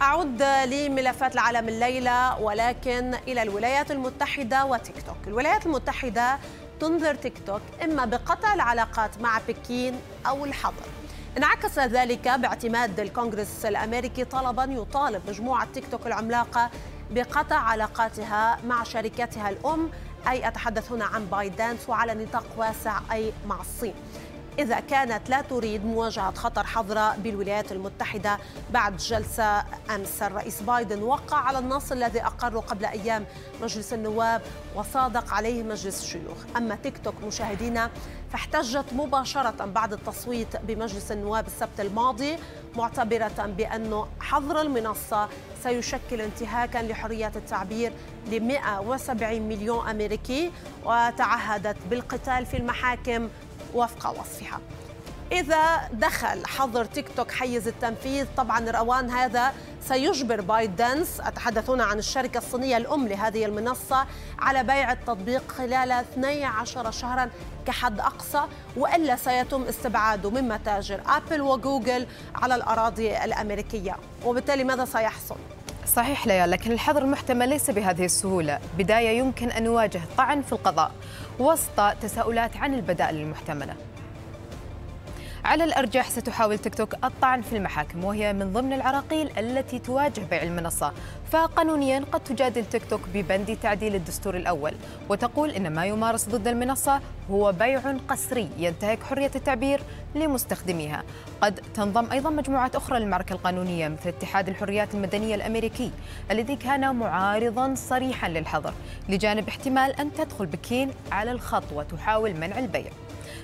أعود لملفات العالم الليلة ولكن إلى الولايات المتحدة وتيك توك. الولايات المتحدة تنذر تيك توك إما بقطع العلاقات مع بكين أو الحظر. انعكس ذلك باعتماد الكونغرس الأمريكي طلبا يطالب مجموعة تيك توك العملاقة بقطع علاقاتها مع شركتها الأم أي أتحدث هنا عن بايدانس وعلى نطاق واسع أي مع الصين. إذا كانت لا تريد مواجهة خطر حظر بالولايات المتحدة بعد جلسة أمس. الرئيس بايدن وقع على النص الذي أقره قبل أيام مجلس النواب وصادق عليه مجلس الشيوخ. أما تيك توك مشاهدينا فاحتجت مباشرة بعد التصويت بمجلس النواب السبت الماضي معتبرة بأن حظر المنصة سيشكل انتهاكا لحرية التعبير ل 170 مليون أمريكي وتعهدت بالقتال في المحاكم وفق وصفها. إذا دخل حظر تيك توك حيز التنفيذ طبعا روان هذا سيجبر بايدنس. أتحدث هنا عن الشركة الصينية الأم لهذه المنصة على بيع التطبيق خلال 12 شهرا كحد أقصى وإلا سيتم استبعاده من متاجر أبل وجوجل على الأراضي الأمريكية. وبالتالي ماذا سيحصل؟ صحيح ليال لكن الحظر المحتمل ليس بهذه السهولة. بداية يمكن أن نواجه طعن في القضاء. وسط تساؤلات عن البدائل المحتملة. على الأرجح ستحاول تيك توك الطعن في المحاكم وهي من ضمن العراقيل التي تواجه بيع المنصة. فقانونيا قد تجادل تيك توك ببند تعديل الدستور الأول وتقول إن ما يمارس ضد المنصة هو بيع قسري ينتهك حرية التعبير لمستخدميها. قد تنضم أيضا مجموعات أخرى للمعركة القانونية مثل اتحاد الحريات المدنية الأمريكي الذي كان معارضا صريحا للحظر لجانب احتمال أن تدخل بكين على الخط وتحاول منع البيع.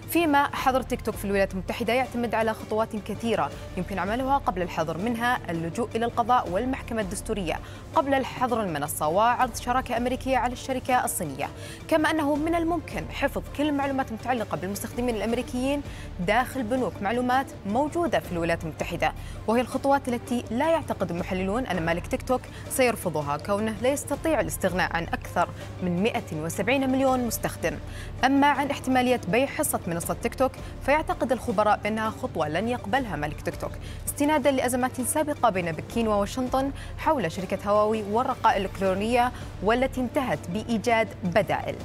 فيما حظر تيك توك في الولايات المتحدة يعتمد على خطوات كثيرة يمكن عملها قبل الحظر منها اللجوء إلى القضاء والمحكمة الدستورية قبل الحظر المنصة وعرض شراكة أمريكية على الشركة الصينية. كما أنه من الممكن حفظ كل المعلومات المتعلقة بالمستخدمين الأمريكيين داخل بنوك معلومات موجودة في الولايات المتحدة وهي الخطوات التي لا يعتقد المحللون أن مالك تيك توك سيرفضها كونه لا يستطيع الاستغناء عن أكثر من 170 مليون مستخدم. أما عن احتمالية بيع حصة منصة تيك توك فيعتقد الخبراء بأنها خطوة لن يقبلها مالك تيك توك. استنادا لأزمات سابقة بين بكين وواشنطن حول شركة هواوي والرقائق الإلكترونية والتي انتهت بإيجاد بدائل.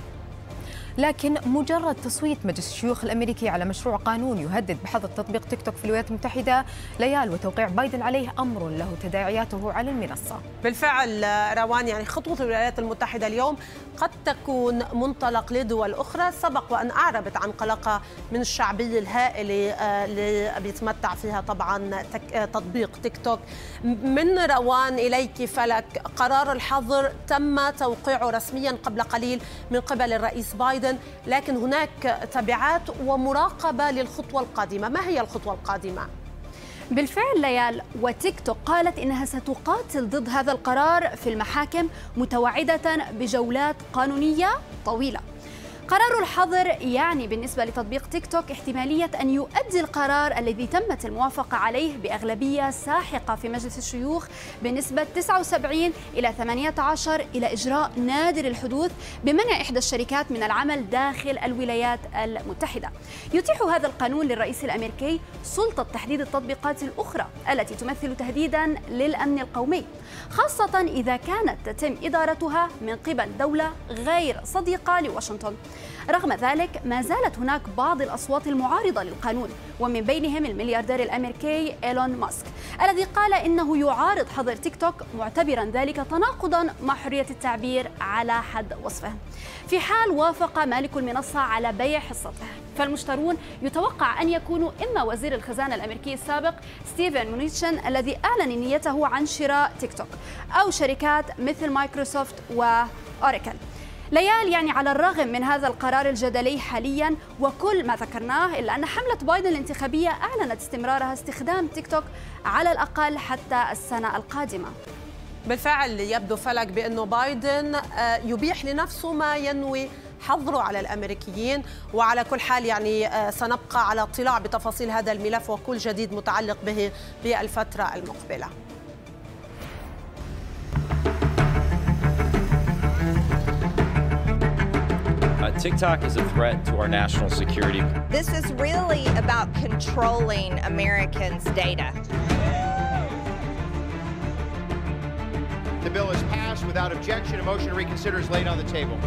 لكن مجرد تصويت مجلس الشيوخ الأمريكي على مشروع قانون يهدد بحظر تطبيق تيك توك في الولايات المتحدة ليال وتوقيع بايدن عليه أمر له تداعياته على المنصة. بالفعل روان يعني خطوة الولايات المتحدة اليوم قد تكون منطلق لدول أخرى سبق وأن أعربت عن قلقها من الشعبيه الهائله آه، اللي بيتمتع فيها طبعا آه، تطبيق تيك توك. من روان إليك فلك قرار الحظر تم توقيعه رسميا قبل قليل من قبل الرئيس بايدن بايدن لكن هناك تبعات ومراقبة للخطوة القادمة ما هي الخطوة القادمة؟ بالفعل ليال وتيك توك قالت إنها ستقاتل ضد هذا القرار في المحاكم متوعدة بجولات قانونية طويلة قرار الحظر يعني بالنسبة لتطبيق تيك توك احتمالية أن يؤدي القرار الذي تمت الموافقة عليه بأغلبية ساحقة في مجلس الشيوخ بنسبة 79 إلى 18 إلى إجراء نادر الحدوث بمنع إحدى الشركات من العمل داخل الولايات المتحدة. يتيح هذا القانون للرئيس الأمريكي سلطة تحديد التطبيقات الأخرى التي تمثل تهديدا للأمن القومي خاصة إذا كانت تتم إدارتها من قبل دولة غير صديقة لواشنطن. رغم ذلك ما زالت هناك بعض الأصوات المعارضة للقانون ومن بينهم الملياردير الأمريكي إيلون ماسك الذي قال إنه يعارض حظر تيك توك معتبرا ذلك تناقضا مع حرية التعبير على حد وصفه. في حال وافق مالك المنصة على بيع حصته فالمشترون يتوقع أن يكونوا إما وزير الخزانة الأمريكي السابق ستيفن منوتشين الذي أعلن نيته عن شراء تيك توك أو شركات مثل مايكروسوفت وأوريكل ليال يعني على الرغم من هذا القرار الجدلي حاليا وكل ما ذكرناه إلا أن حملة بايدن الانتخابية أعلنت استمرارها استخدام تيك توك على الأقل حتى السنة القادمة. بالفعل يبدو فلك بانه بايدن آه، يبيح لنفسه ما ينوي حظره على الأمريكيين وعلى كل حال يعني آه، سنبقى على اطلاع بتفاصيل هذا الملف وكل جديد متعلق به بالفترة المقبلة. TikTok is a threat to our national security. This is really about controlling Americans' data. The bill is passed without objection. A motion to reconsider is laid on the table.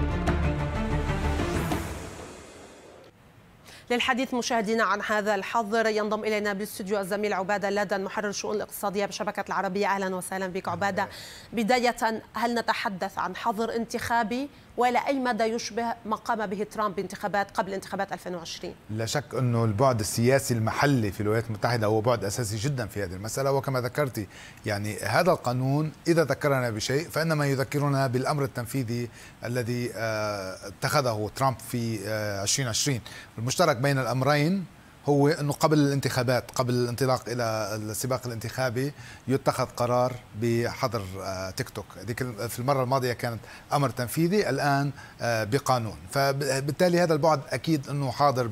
للحديث مشاهدينا عن هذا الحظر ينضم الينا بالاستوديو الزميل عباده لدن محرر الشؤون الاقتصاديه بشبكه العربيه أهلا وسهلا بك عباده بدايه هل نتحدث عن حظر انتخابي والى أي مدى يشبه ما قام به ترامب بانتخابات قبل انتخابات 2020 لا شك أنه البعد السياسي المحلي في الولايات المتحدة هو بعد أساسي جدا في هذه المسألة. وكما ذكرتي يعني هذا القانون إذا ذكرنا بشيء فإنما يذكرنا بالأمر التنفيذي الذي آه، اتخذه ترامب في 2020 آه، المشترك بين الأمرين هو إنه قبل الانتخابات قبل الانطلاق إلى السباق الانتخابي يتخذ قرار بحظر آه، تيك توك. هذيك في المرة الماضية كانت أمر تنفيذي الآن آه، بقانون. فبالتالي هذا البعد أكيد إنه حاضر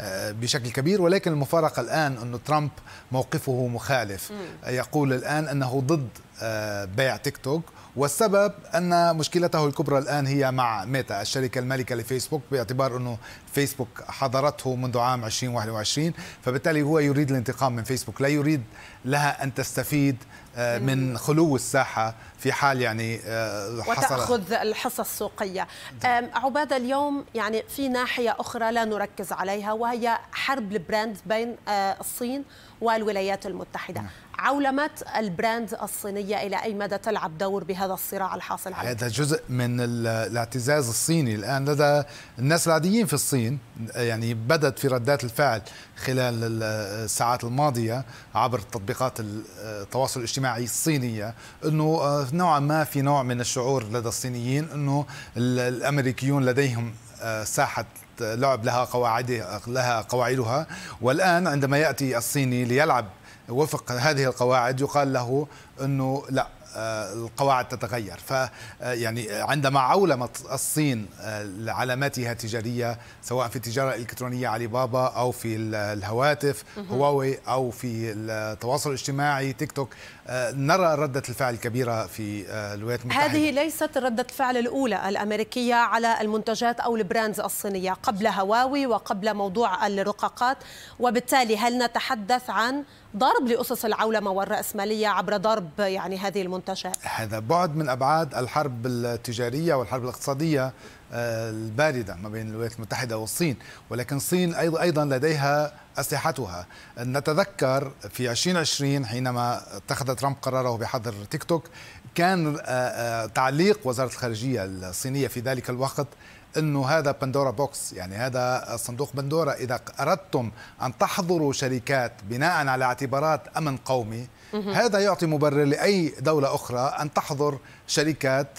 آه، بشكل كبير ولكن المفارقة الآن إنه ترامب موقفه مخالف. يقول الآن إنه ضد بيع تيك توك والسبب أن مشكلته الكبرى الآن هي مع ميتا الشركة المالكة لفيسبوك باعتبار أنه فيسبوك حظرته منذ عام 2021 فبالتالي هو يريد الانتقام من فيسبوك لا يريد لها أن تستفيد من خلو الساحة في حال يعني آه، حصل وتأخذ الحصة السوقية. عبادة اليوم يعني في ناحية أخرى لا نركز عليها وهي حرب ال brand بين آه، الصين والولايات المتحدة. نعم. عولمة البراند الصينية إلى أي مدى تلعب دور بهذا الصراع الحاصل عليه هذا جزء من الاعتزاز الصيني. الآن لدى الناس العاديين في الصين يعني بدت في ردات الفعل خلال الساعات الماضية عبر تطبيقات التواصل الاجتماعي الصينية أنه آه، نوعا ما في نوع من الشعور لدى الصينيين أنه الأمريكيون لديهم آه، ساحة لعب لها قواعد لها قواعدها. والآن عندما يأتي الصيني ليلعب وفق هذه القواعد يقال له إنه لا آه، القواعد تتغير. ف آه، يعني عندما عولمت الصين آه، علاماتها التجارية سواء في التجارة الإلكترونية علي بابا أو في الهواتف هواوي أو في التواصل الاجتماعي تيك توك نرى ردة الفعل الكبيرة في الولايات المتحدة. هذه ليست ردة الفعل الأولى الأمريكية على المنتجات أو البراندز الصينية قبل هواوي وقبل موضوع الرقاقات. وبالتالي هل نتحدث عن ضرب لأسس العولمة والرأسمالية عبر ضرب يعني هذه المنتجات؟ هذا بعد من أبعاد الحرب التجارية والحرب الاقتصادية الباردة ما بين الولايات المتحدة والصين ولكن الصين أيضا لديها أسلحتها. نتذكر في 2020 حينما اتخذ ترامب قراره بحظر تيك توك كان آه، آه، تعليق وزارة الخارجية الصينية في ذلك الوقت إنه هذا بندورا بوكس يعني هذا صندوق بندورا إذا أردتم أن تحظروا شركات بناء على اعتبارات أمن قومي هذا يعطي مبرر لأي دولة أخرى أن تحظر شركات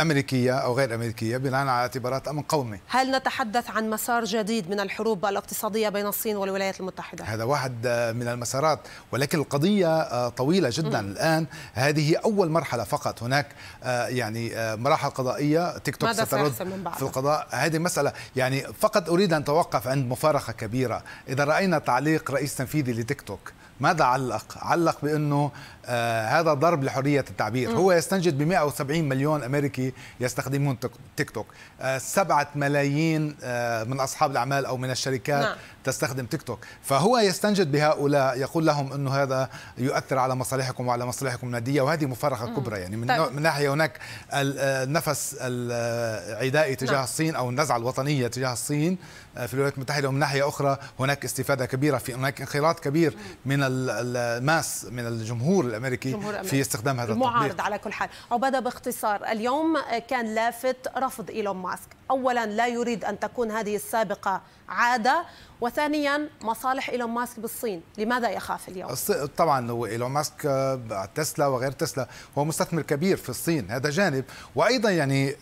أمريكية أو غير أمريكية بناء على اعتبارات أمن قومي. هل نتحدث عن مسار جديد من الحروب الاقتصادية بين الصين والولايات المتحدة؟ هذا واحد من المسارات ولكن القضية آه، طويلة جدا م. الآن هذه أول مرحلة فقط هناك آه، يعني آه، مراحل قضائية تيك توك سترد في القضاء هذه مسألة يعني فقط أريد أن اتوقف عند مفارقة كبيرة إذا رأينا تعليق رئيس تنفيذي لتيك توك ماذا علق؟ علق بأنه آه هذا ضرب لحرية التعبير، م. هو يستنجد ب 170 مليون أمريكي يستخدمون تيك توك، آه سبعة ملايين آه من أصحاب الأعمال أو من الشركات نعم. تستخدم تيك توك، فهو يستنجد بهؤلاء يقول لهم إنه هذا يؤثر على مصالحكم وعلى مصالحكم النادية وهذه مفارقة. كبرى يعني من, طيب. من ناحية هناك النفس العدائي تجاه نعم. الصين أو النزعة الوطنية تجاه الصين آه، في الولايات المتحدة ومن ناحية أخرى هناك استفادة كبيرة في هناك انخراط كبير من الماس من الجمهور الأمريكي في استخدام هذا المعارض التطبيق. على كل حال. عبادة باختصار اليوم كان لافت رفض إيلون ماسك. اولا لا يريد أن تكون هذه السابقة عادة وثانيا مصالح إيلون ماسك بالصين. لماذا يخاف اليوم؟ طبعا هو إيلون ماسك آه، تسلا وغير تسلا هو مستثمر كبير في الصين. هذا جانب. وأيضا يعني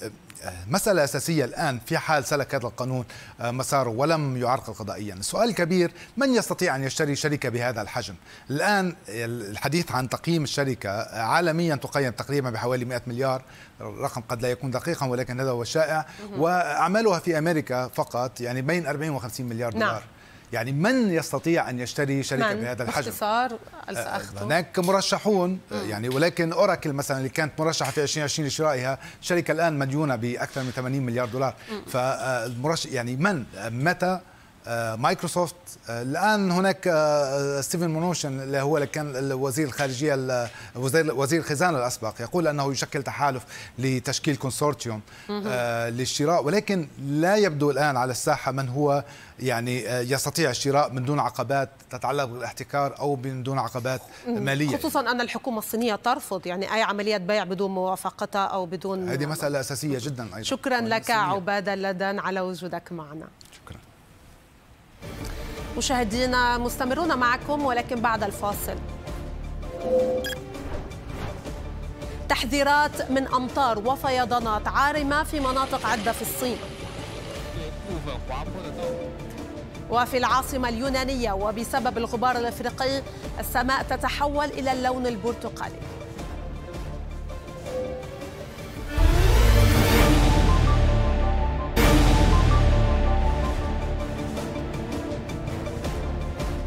مسألة أساسية الآن في حال سلك هذا القانون آه، مساره ولم يعرقل قضائيا. السؤال الكبير من يستطيع أن يشتري شركة بهذا الحجم؟ الآن الحديث عن تقييم الشركة آه، عالميا تقيم تقريبا بحوالي 100 مليار رقم قد لا يكون دقيقا ولكن هذا هو الشائع. وأعمالها في أمريكا فقط يعني بين 40 و50 مليار دولار. نعم. يعني من يستطيع أن يشتري شركة من؟ بهذا الحجم؟ باختصار آه، هناك مرشحون يعني ولكن أوراكل مثلا اللي كانت مرشحة في 2020 لشرائها شركة الآن مديونة بأكثر من 80 مليار دولار. فالمرشح يعني من؟ متى؟ آه، مايكروسوفت. آه، الآن هناك آه، ستيفن منوشن اللي هو اللي كان وزير الخارجية وزير وزير الخزانة الأسبق يقول أنه يشكل تحالف لتشكيل كونسورتيوم للشراء ولكن لا يبدو الآن على الساحة من هو يعني يستطيع الشراء من دون عقبات تتعلق بالاحتكار أو من دون عقبات مالية. خصوصا أن الحكومة الصينية ترفض يعني أي عمليه بيع بدون موافقتها أو بدون هذه مسألة أساسية جدا أيضا. شكرا لك عبادة لدن على وجودك معنا. مشاهدينا مستمرون معكم ولكن بعد الفاصل. تحذيرات من أمطار وفيضانات عارمة في مناطق عدة في الصين. وفي العاصمة اليونانية وبسبب الغبار الإفريقي السماء تتحول إلى اللون البرتقالي.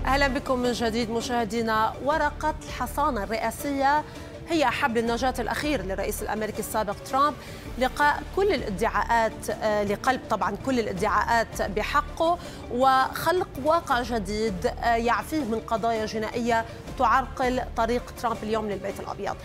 أهلا بكم من جديد مشاهدينا ورقة الحصانة الرئاسية هي حبل النجاة الأخير للرئيس الأمريكي السابق ترامب. لقاء كل الادعاءات آه، لقلب طبعا كل الادعاءات بحقه. وخلق واقع جديد آه، يعفيه من قضايا جنائية تعرقل طريق ترامب اليوم للبيت الأبيض.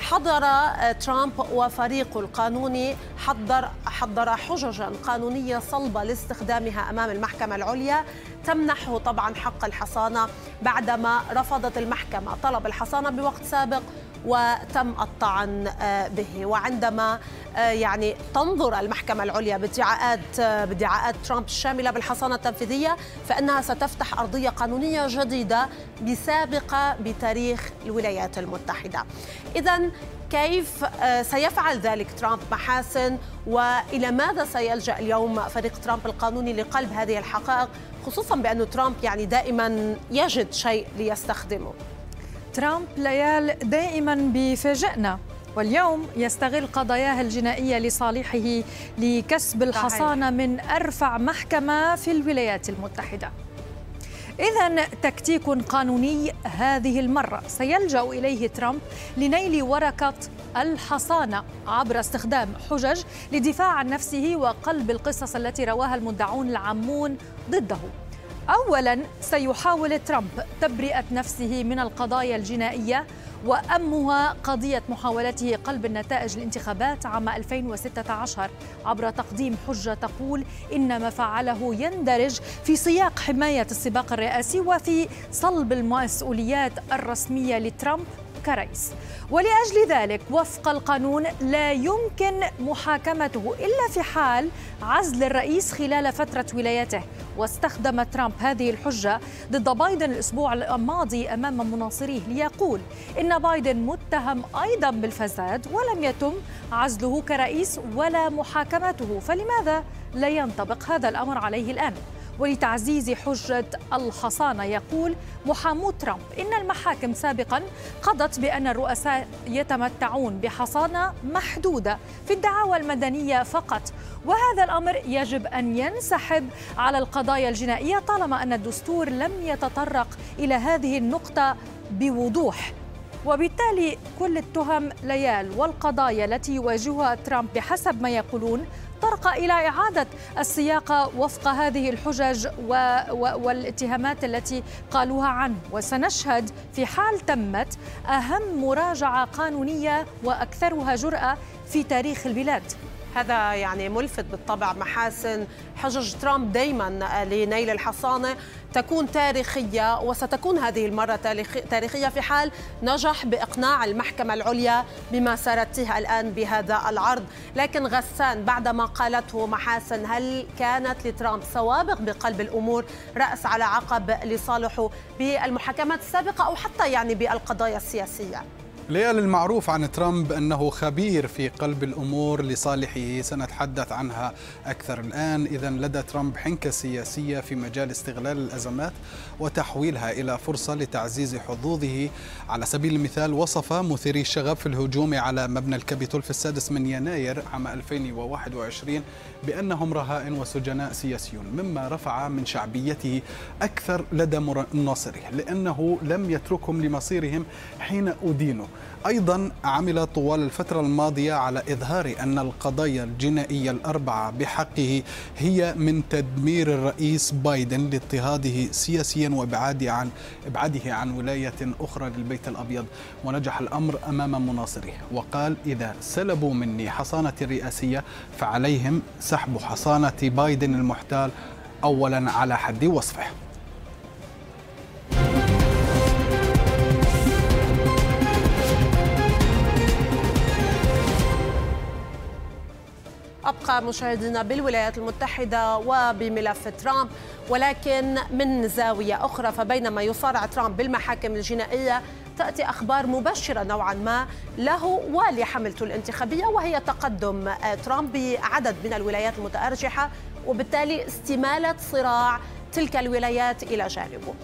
حضر آه، ترامب وفريقه القانوني حضر حضر حججا قانونية صلبة لاستخدامها أمام المحكمة العليا. تمنحه طبعا حق الحصانة بعدما رفضت المحكمة. طلب الحصانة بوقت سابق وتم الطعن آه، به. وعندما آه، يعني تنظر المحكمة العليا بادعاءات آه، بادعاءات ترامب الشاملة بالحصانة التنفيذية فإنها ستفتح أرضية قانونية جديدة بسابقة بتاريخ الولايات المتحدة. إذا كيف سيفعل ذلك ترامب محاسن؟ وإلى ماذا سيلجأ اليوم فريق ترامب القانوني لقلب هذه الحقائق؟ خصوصا بأن ترامب يعني دائما يجد شيء ليستخدمه. ترامب ليال دائما بيفاجئنا واليوم يستغل قضاياه الجنائية لصالحه لكسب الحصانة من أرفع محكمة في الولايات المتحدة. إذا تكتيك قانوني هذه المرة. سيلجأ إليه ترامب لنيل ورقة الحصانة عبر استخدام حجج للدفاع عن نفسه وقلب القصص التي رواها المدعون العامون ضده. اولا سيحاول ترامب تبرئة نفسه من القضايا الجنائية وأمها قضية محاولته قلب النتائج الانتخابات عام 2016 عبر تقديم حجة تقول إن ما فعله يندرج في سياق حماية السباق الرئاسي وفي صلب المسؤوليات الرسمية لترامب كرئيس ولأجل ذلك وفق القانون لا يمكن محاكمته إلا في حال عزل الرئيس خلال فترة ولايته. واستخدم ترامب هذه الحجة ضد بايدن الأسبوع الماضي أمام مناصريه ليقول إن بايدن متهم أيضا بالفساد ولم يتم عزله كرئيس ولا محاكمته. فلماذا لا ينطبق هذا الأمر عليه الآن؟ ولتعزيز حجة الحصانة. يقول محامو ترامب إن المحاكم سابقا قضت بأن الرؤساء يتمتعون بحصانة محدودة في الدعاوى المدنية فقط وهذا الأمر يجب أن ينسحب على القضايا الجنائية طالما أن الدستور لم يتطرق إلى هذه النقطة بوضوح. وبالتالي كل التهم ليال والقضايا التي يواجهها ترامب بحسب ما يقولون ترقى إلى إعادة السياق وفق هذه الحجج. والاتهامات التي قالوها عنه وسنشهد في حال تمت أهم مراجعة قانونية وأكثرها جرأة في تاريخ البلاد هذا يعني ملفت بالطبع محاسن حجج ترامب دائما لنيل الحصانة تكون تاريخية وستكون هذه المرة تاريخية في حال نجح بإقناع المحكمة العليا بما سارته الآن بهذا العرض، لكن غسان بعدما قالته محاسن هل كانت لترامب سوابق بقلب الأمور رأس على عقب لصالحه بالمحاكمات السابقة أو حتى يعني بالقضايا السياسية؟ ليال المعروف عن ترامب أنه خبير في قلب الأمور لصالحه. سنتحدث عنها أكثر الآن. إذا لدى ترامب حنكة سياسية في مجال استغلال الأزمات وتحويلها إلى فرصة لتعزيز حظوظه. على سبيل المثال وصف مثيري الشغب في الهجوم على مبنى الكابيتول في السادس من يناير عام 2021 بأنهم رهائن وسجناء سياسيون مما رفع من شعبيته أكثر لدى مناصره لأنه لم يتركهم لمصيرهم حين أدينوا. أيضا عمل طوال الفترة الماضية على إظهار أن القضايا الجنائية الأربعة بحقه هي من تدمير الرئيس بايدن لاضطهاده سياسيا وإبعاده عن إبعاده عن ولاية أخرى للبيت الأبيض. ونجح الأمر أمام مناصره. وقال إذا سلبوا مني حصانتي الرئاسية فعليهم سحب حصانة بايدن المحتال أولا على حد وصفه. أبقى مشاهدينا بالولايات المتحدة وبملف ترامب. ولكن من زاوية أخرى فبينما يصارع ترامب بالمحاكم الجنائية تأتي أخبار مبشرة نوعا ما له ولحملته الانتخابية وهي تقدم ترامب بعدد من الولايات المتأرجحة وبالتالي استمالة صراع تلك الولايات إلى جانبه.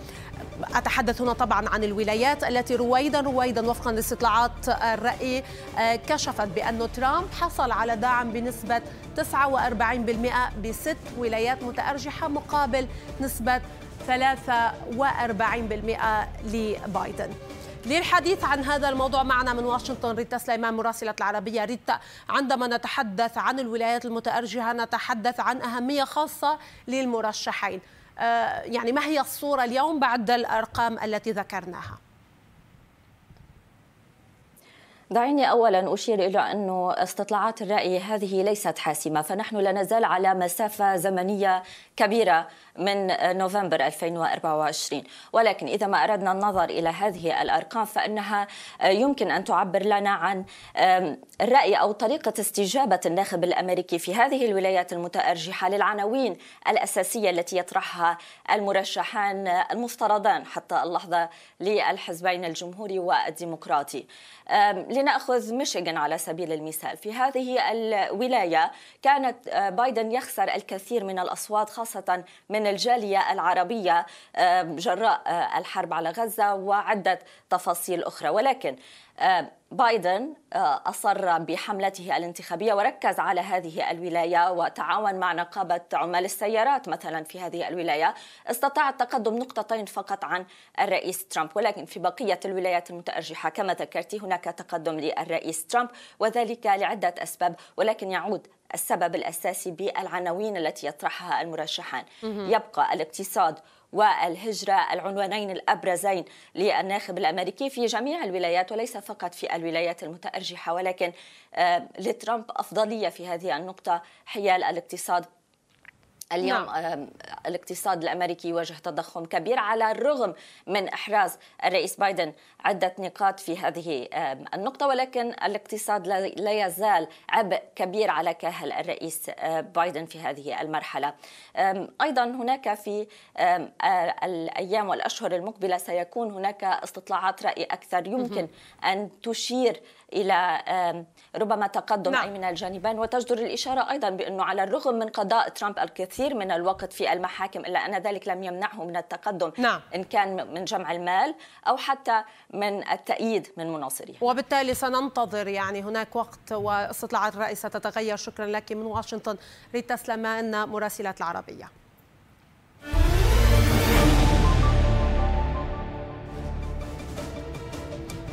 أتحدث هنا طبعا عن الولايات التي رويدا رويدا وفقا لاستطلاعات الرأي آه، كشفت بأن ترامب حصل على دعم بنسبة 49% بست ولايات متأرجحة مقابل نسبة 43% لبايدن. للحديث عن هذا الموضوع معنا من واشنطن ريتا سليمان مراسلة العربية. ريتا عندما نتحدث عن الولايات المتأرجحة نتحدث عن أهمية خاصة للمرشحين. يعني ما هي الصورة اليوم بعد الأرقام التي ذكرناها؟ دعيني اولا أشير إلى أنه استطلاعات الرأي هذه ليست حاسمة فنحن لا نزال على مسافة زمنية كبيرة من نوفمبر 2024 ولكن إذا ما أردنا النظر إلى هذه الأرقام فإنها يمكن أن تعبر لنا عن الرأي أو طريقة استجابة الناخب الأمريكي في هذه الولايات المتأرجحة للعناوين الأساسية التي يطرحها المرشحان المفترضان حتى اللحظة للحزبين الجمهوري والديمقراطي. لنأخذ ميشيغان على سبيل المثال. في هذه الولاية كانت بايدن يخسر الكثير من الأصوات خاصة من الجالية العربية جراء الحرب على غزة وعدة تفاصيل أخرى. ولكن بايدن آه، أصر بحملته الانتخابية وركز على هذه الولاية وتعاون مع نقابة عمال السيارات مثلا في هذه الولاية. استطاع التقدم نقطتين فقط عن الرئيس ترامب ولكن في بقية الولايات المتأرجحة كما ذكرت هناك تقدم للرئيس ترامب وذلك لعدة أسباب ولكن يعود السبب الأساسي بالعناوين التي يطرحها المرشحان. يبقى الاقتصاد والهجرة العنوانين الأبرزين للناخب الأمريكي في جميع الولايات وليس فقط في الولايات المتأرجحة ولكن آه، لترامب أفضلية في هذه النقطة حيال الاقتصاد. اليوم نعم. الاقتصاد الأمريكي يواجه تضخم كبير على الرغم من إحراز الرئيس بايدن عدة نقاط في هذه النقطة ولكن الاقتصاد لا يزال عبء كبير على كاهل الرئيس بايدن في هذه المرحلة. أيضا هناك في الأيام والأشهر المقبلة سيكون هناك استطلاعات رأي أكثر يمكن أن تشير إلى ربما تقدم نعم. اي من الجانبين وتجدر الإشارة أيضا بأنه على الرغم من قضاء ترامب الكثير من الوقت في المحاكم إلا أن ذلك لم يمنعه من التقدم نعم. إن كان من جمع المال أو حتى من التأييد من مناصريه وبالتالي سننتظر يعني هناك وقت واستطلاعات الرأي ستتغير شكرا لك من واشنطن ريتا سليمان مراسلة العربية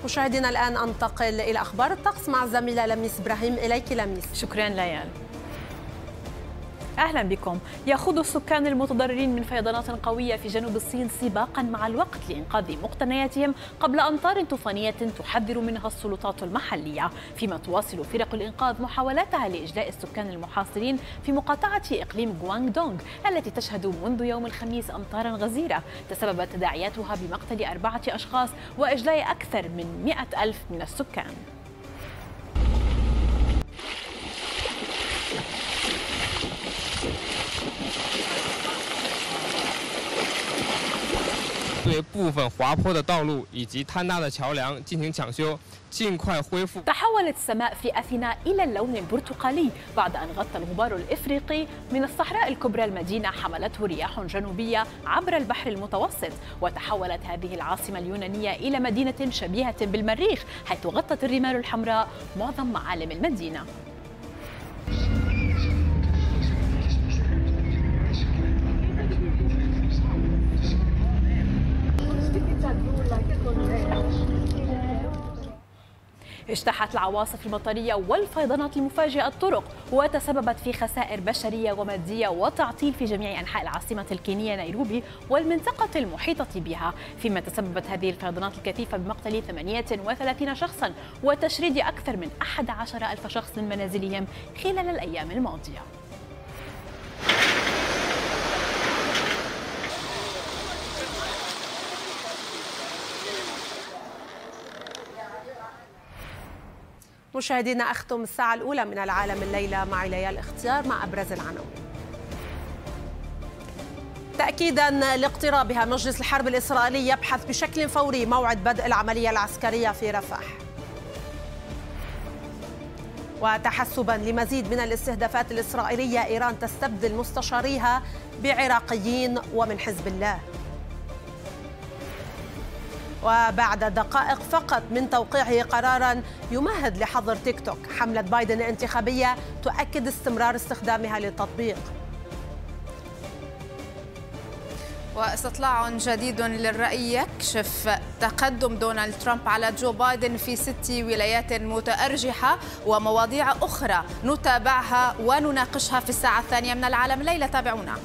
مشاهدينا الآن أنتقل إلى أخبار الطقس مع الزميلة لميس إبراهيم إليك لميس. شكرا ليال. أهلا بكم. يخوض السكان المتضررين من فيضانات قوية في جنوب الصين سباقا مع الوقت لإنقاذ مقتنياتهم قبل أمطار طوفانية تحذر منها السلطات المحلية. فيما تواصل فرق الإنقاذ محاولاتها لإجلاء السكان المحاصرين في مقاطعة إقليم غوانغ دونغ التي تشهد منذ يوم الخميس أمطارا غزيرة. تسببت تداعياتها بمقتل أربعة أشخاص وإجلاء أكثر من مئة ألف من السكان. 对部分滑坡的道路以及坍塌的桥梁进行抢修，尽快恢复。تحولت السماء في أثينا إلى اللون البرتقالي بعد أن غطى الغبار الإفريقي من الصحراء الكبرى المدينة حملته رياح جنوبية عبر البحر المتوسط وتحولت هذه العاصمة اليونانية إلى مدينة شبيهة بالمريخ حيث غطت الرمال الحمراء معظم معالم المدينة اجتاحت العواصف المطرية والفيضانات المفاجئة الطرق وتسببت في خسائر بشرية ومادية وتعطيل في جميع أنحاء العاصمة الكينية نيروبي والمنطقة المحيطة بها. فيما تسببت هذه الفيضانات الكثيفة بمقتل 38 شخصا وتشريد أكثر من 11 ألف شخص من منازلهم خلال الأيام الماضية. مشاهدينا أختم الساعة الأولى من العالم الليلة. مع ليال اختيار مع أبرز العناوين. تأكيدا لاقترابها مجلس الحرب الإسرائيلي يبحث بشكل فوري موعد بدء العملية العسكرية في رفح. وتحسبا لمزيد من الاستهدافات الإسرائيلية إيران تستبدل مستشاريها بعراقيين ومن حزب الله. وبعد دقائق فقط من توقيعه قرارا يمهد لحظر تيك توك. حملة بايدن الانتخابية تؤكد استمرار استخدامها للتطبيق. واستطلاع جديد للرأي يكشف تقدم دونالد ترامب على جو بايدن في ست ولايات متأرجحة ومواضيع أخرى نتابعها ونناقشها في الساعة الثانية من العالم. الليلة تابعونا.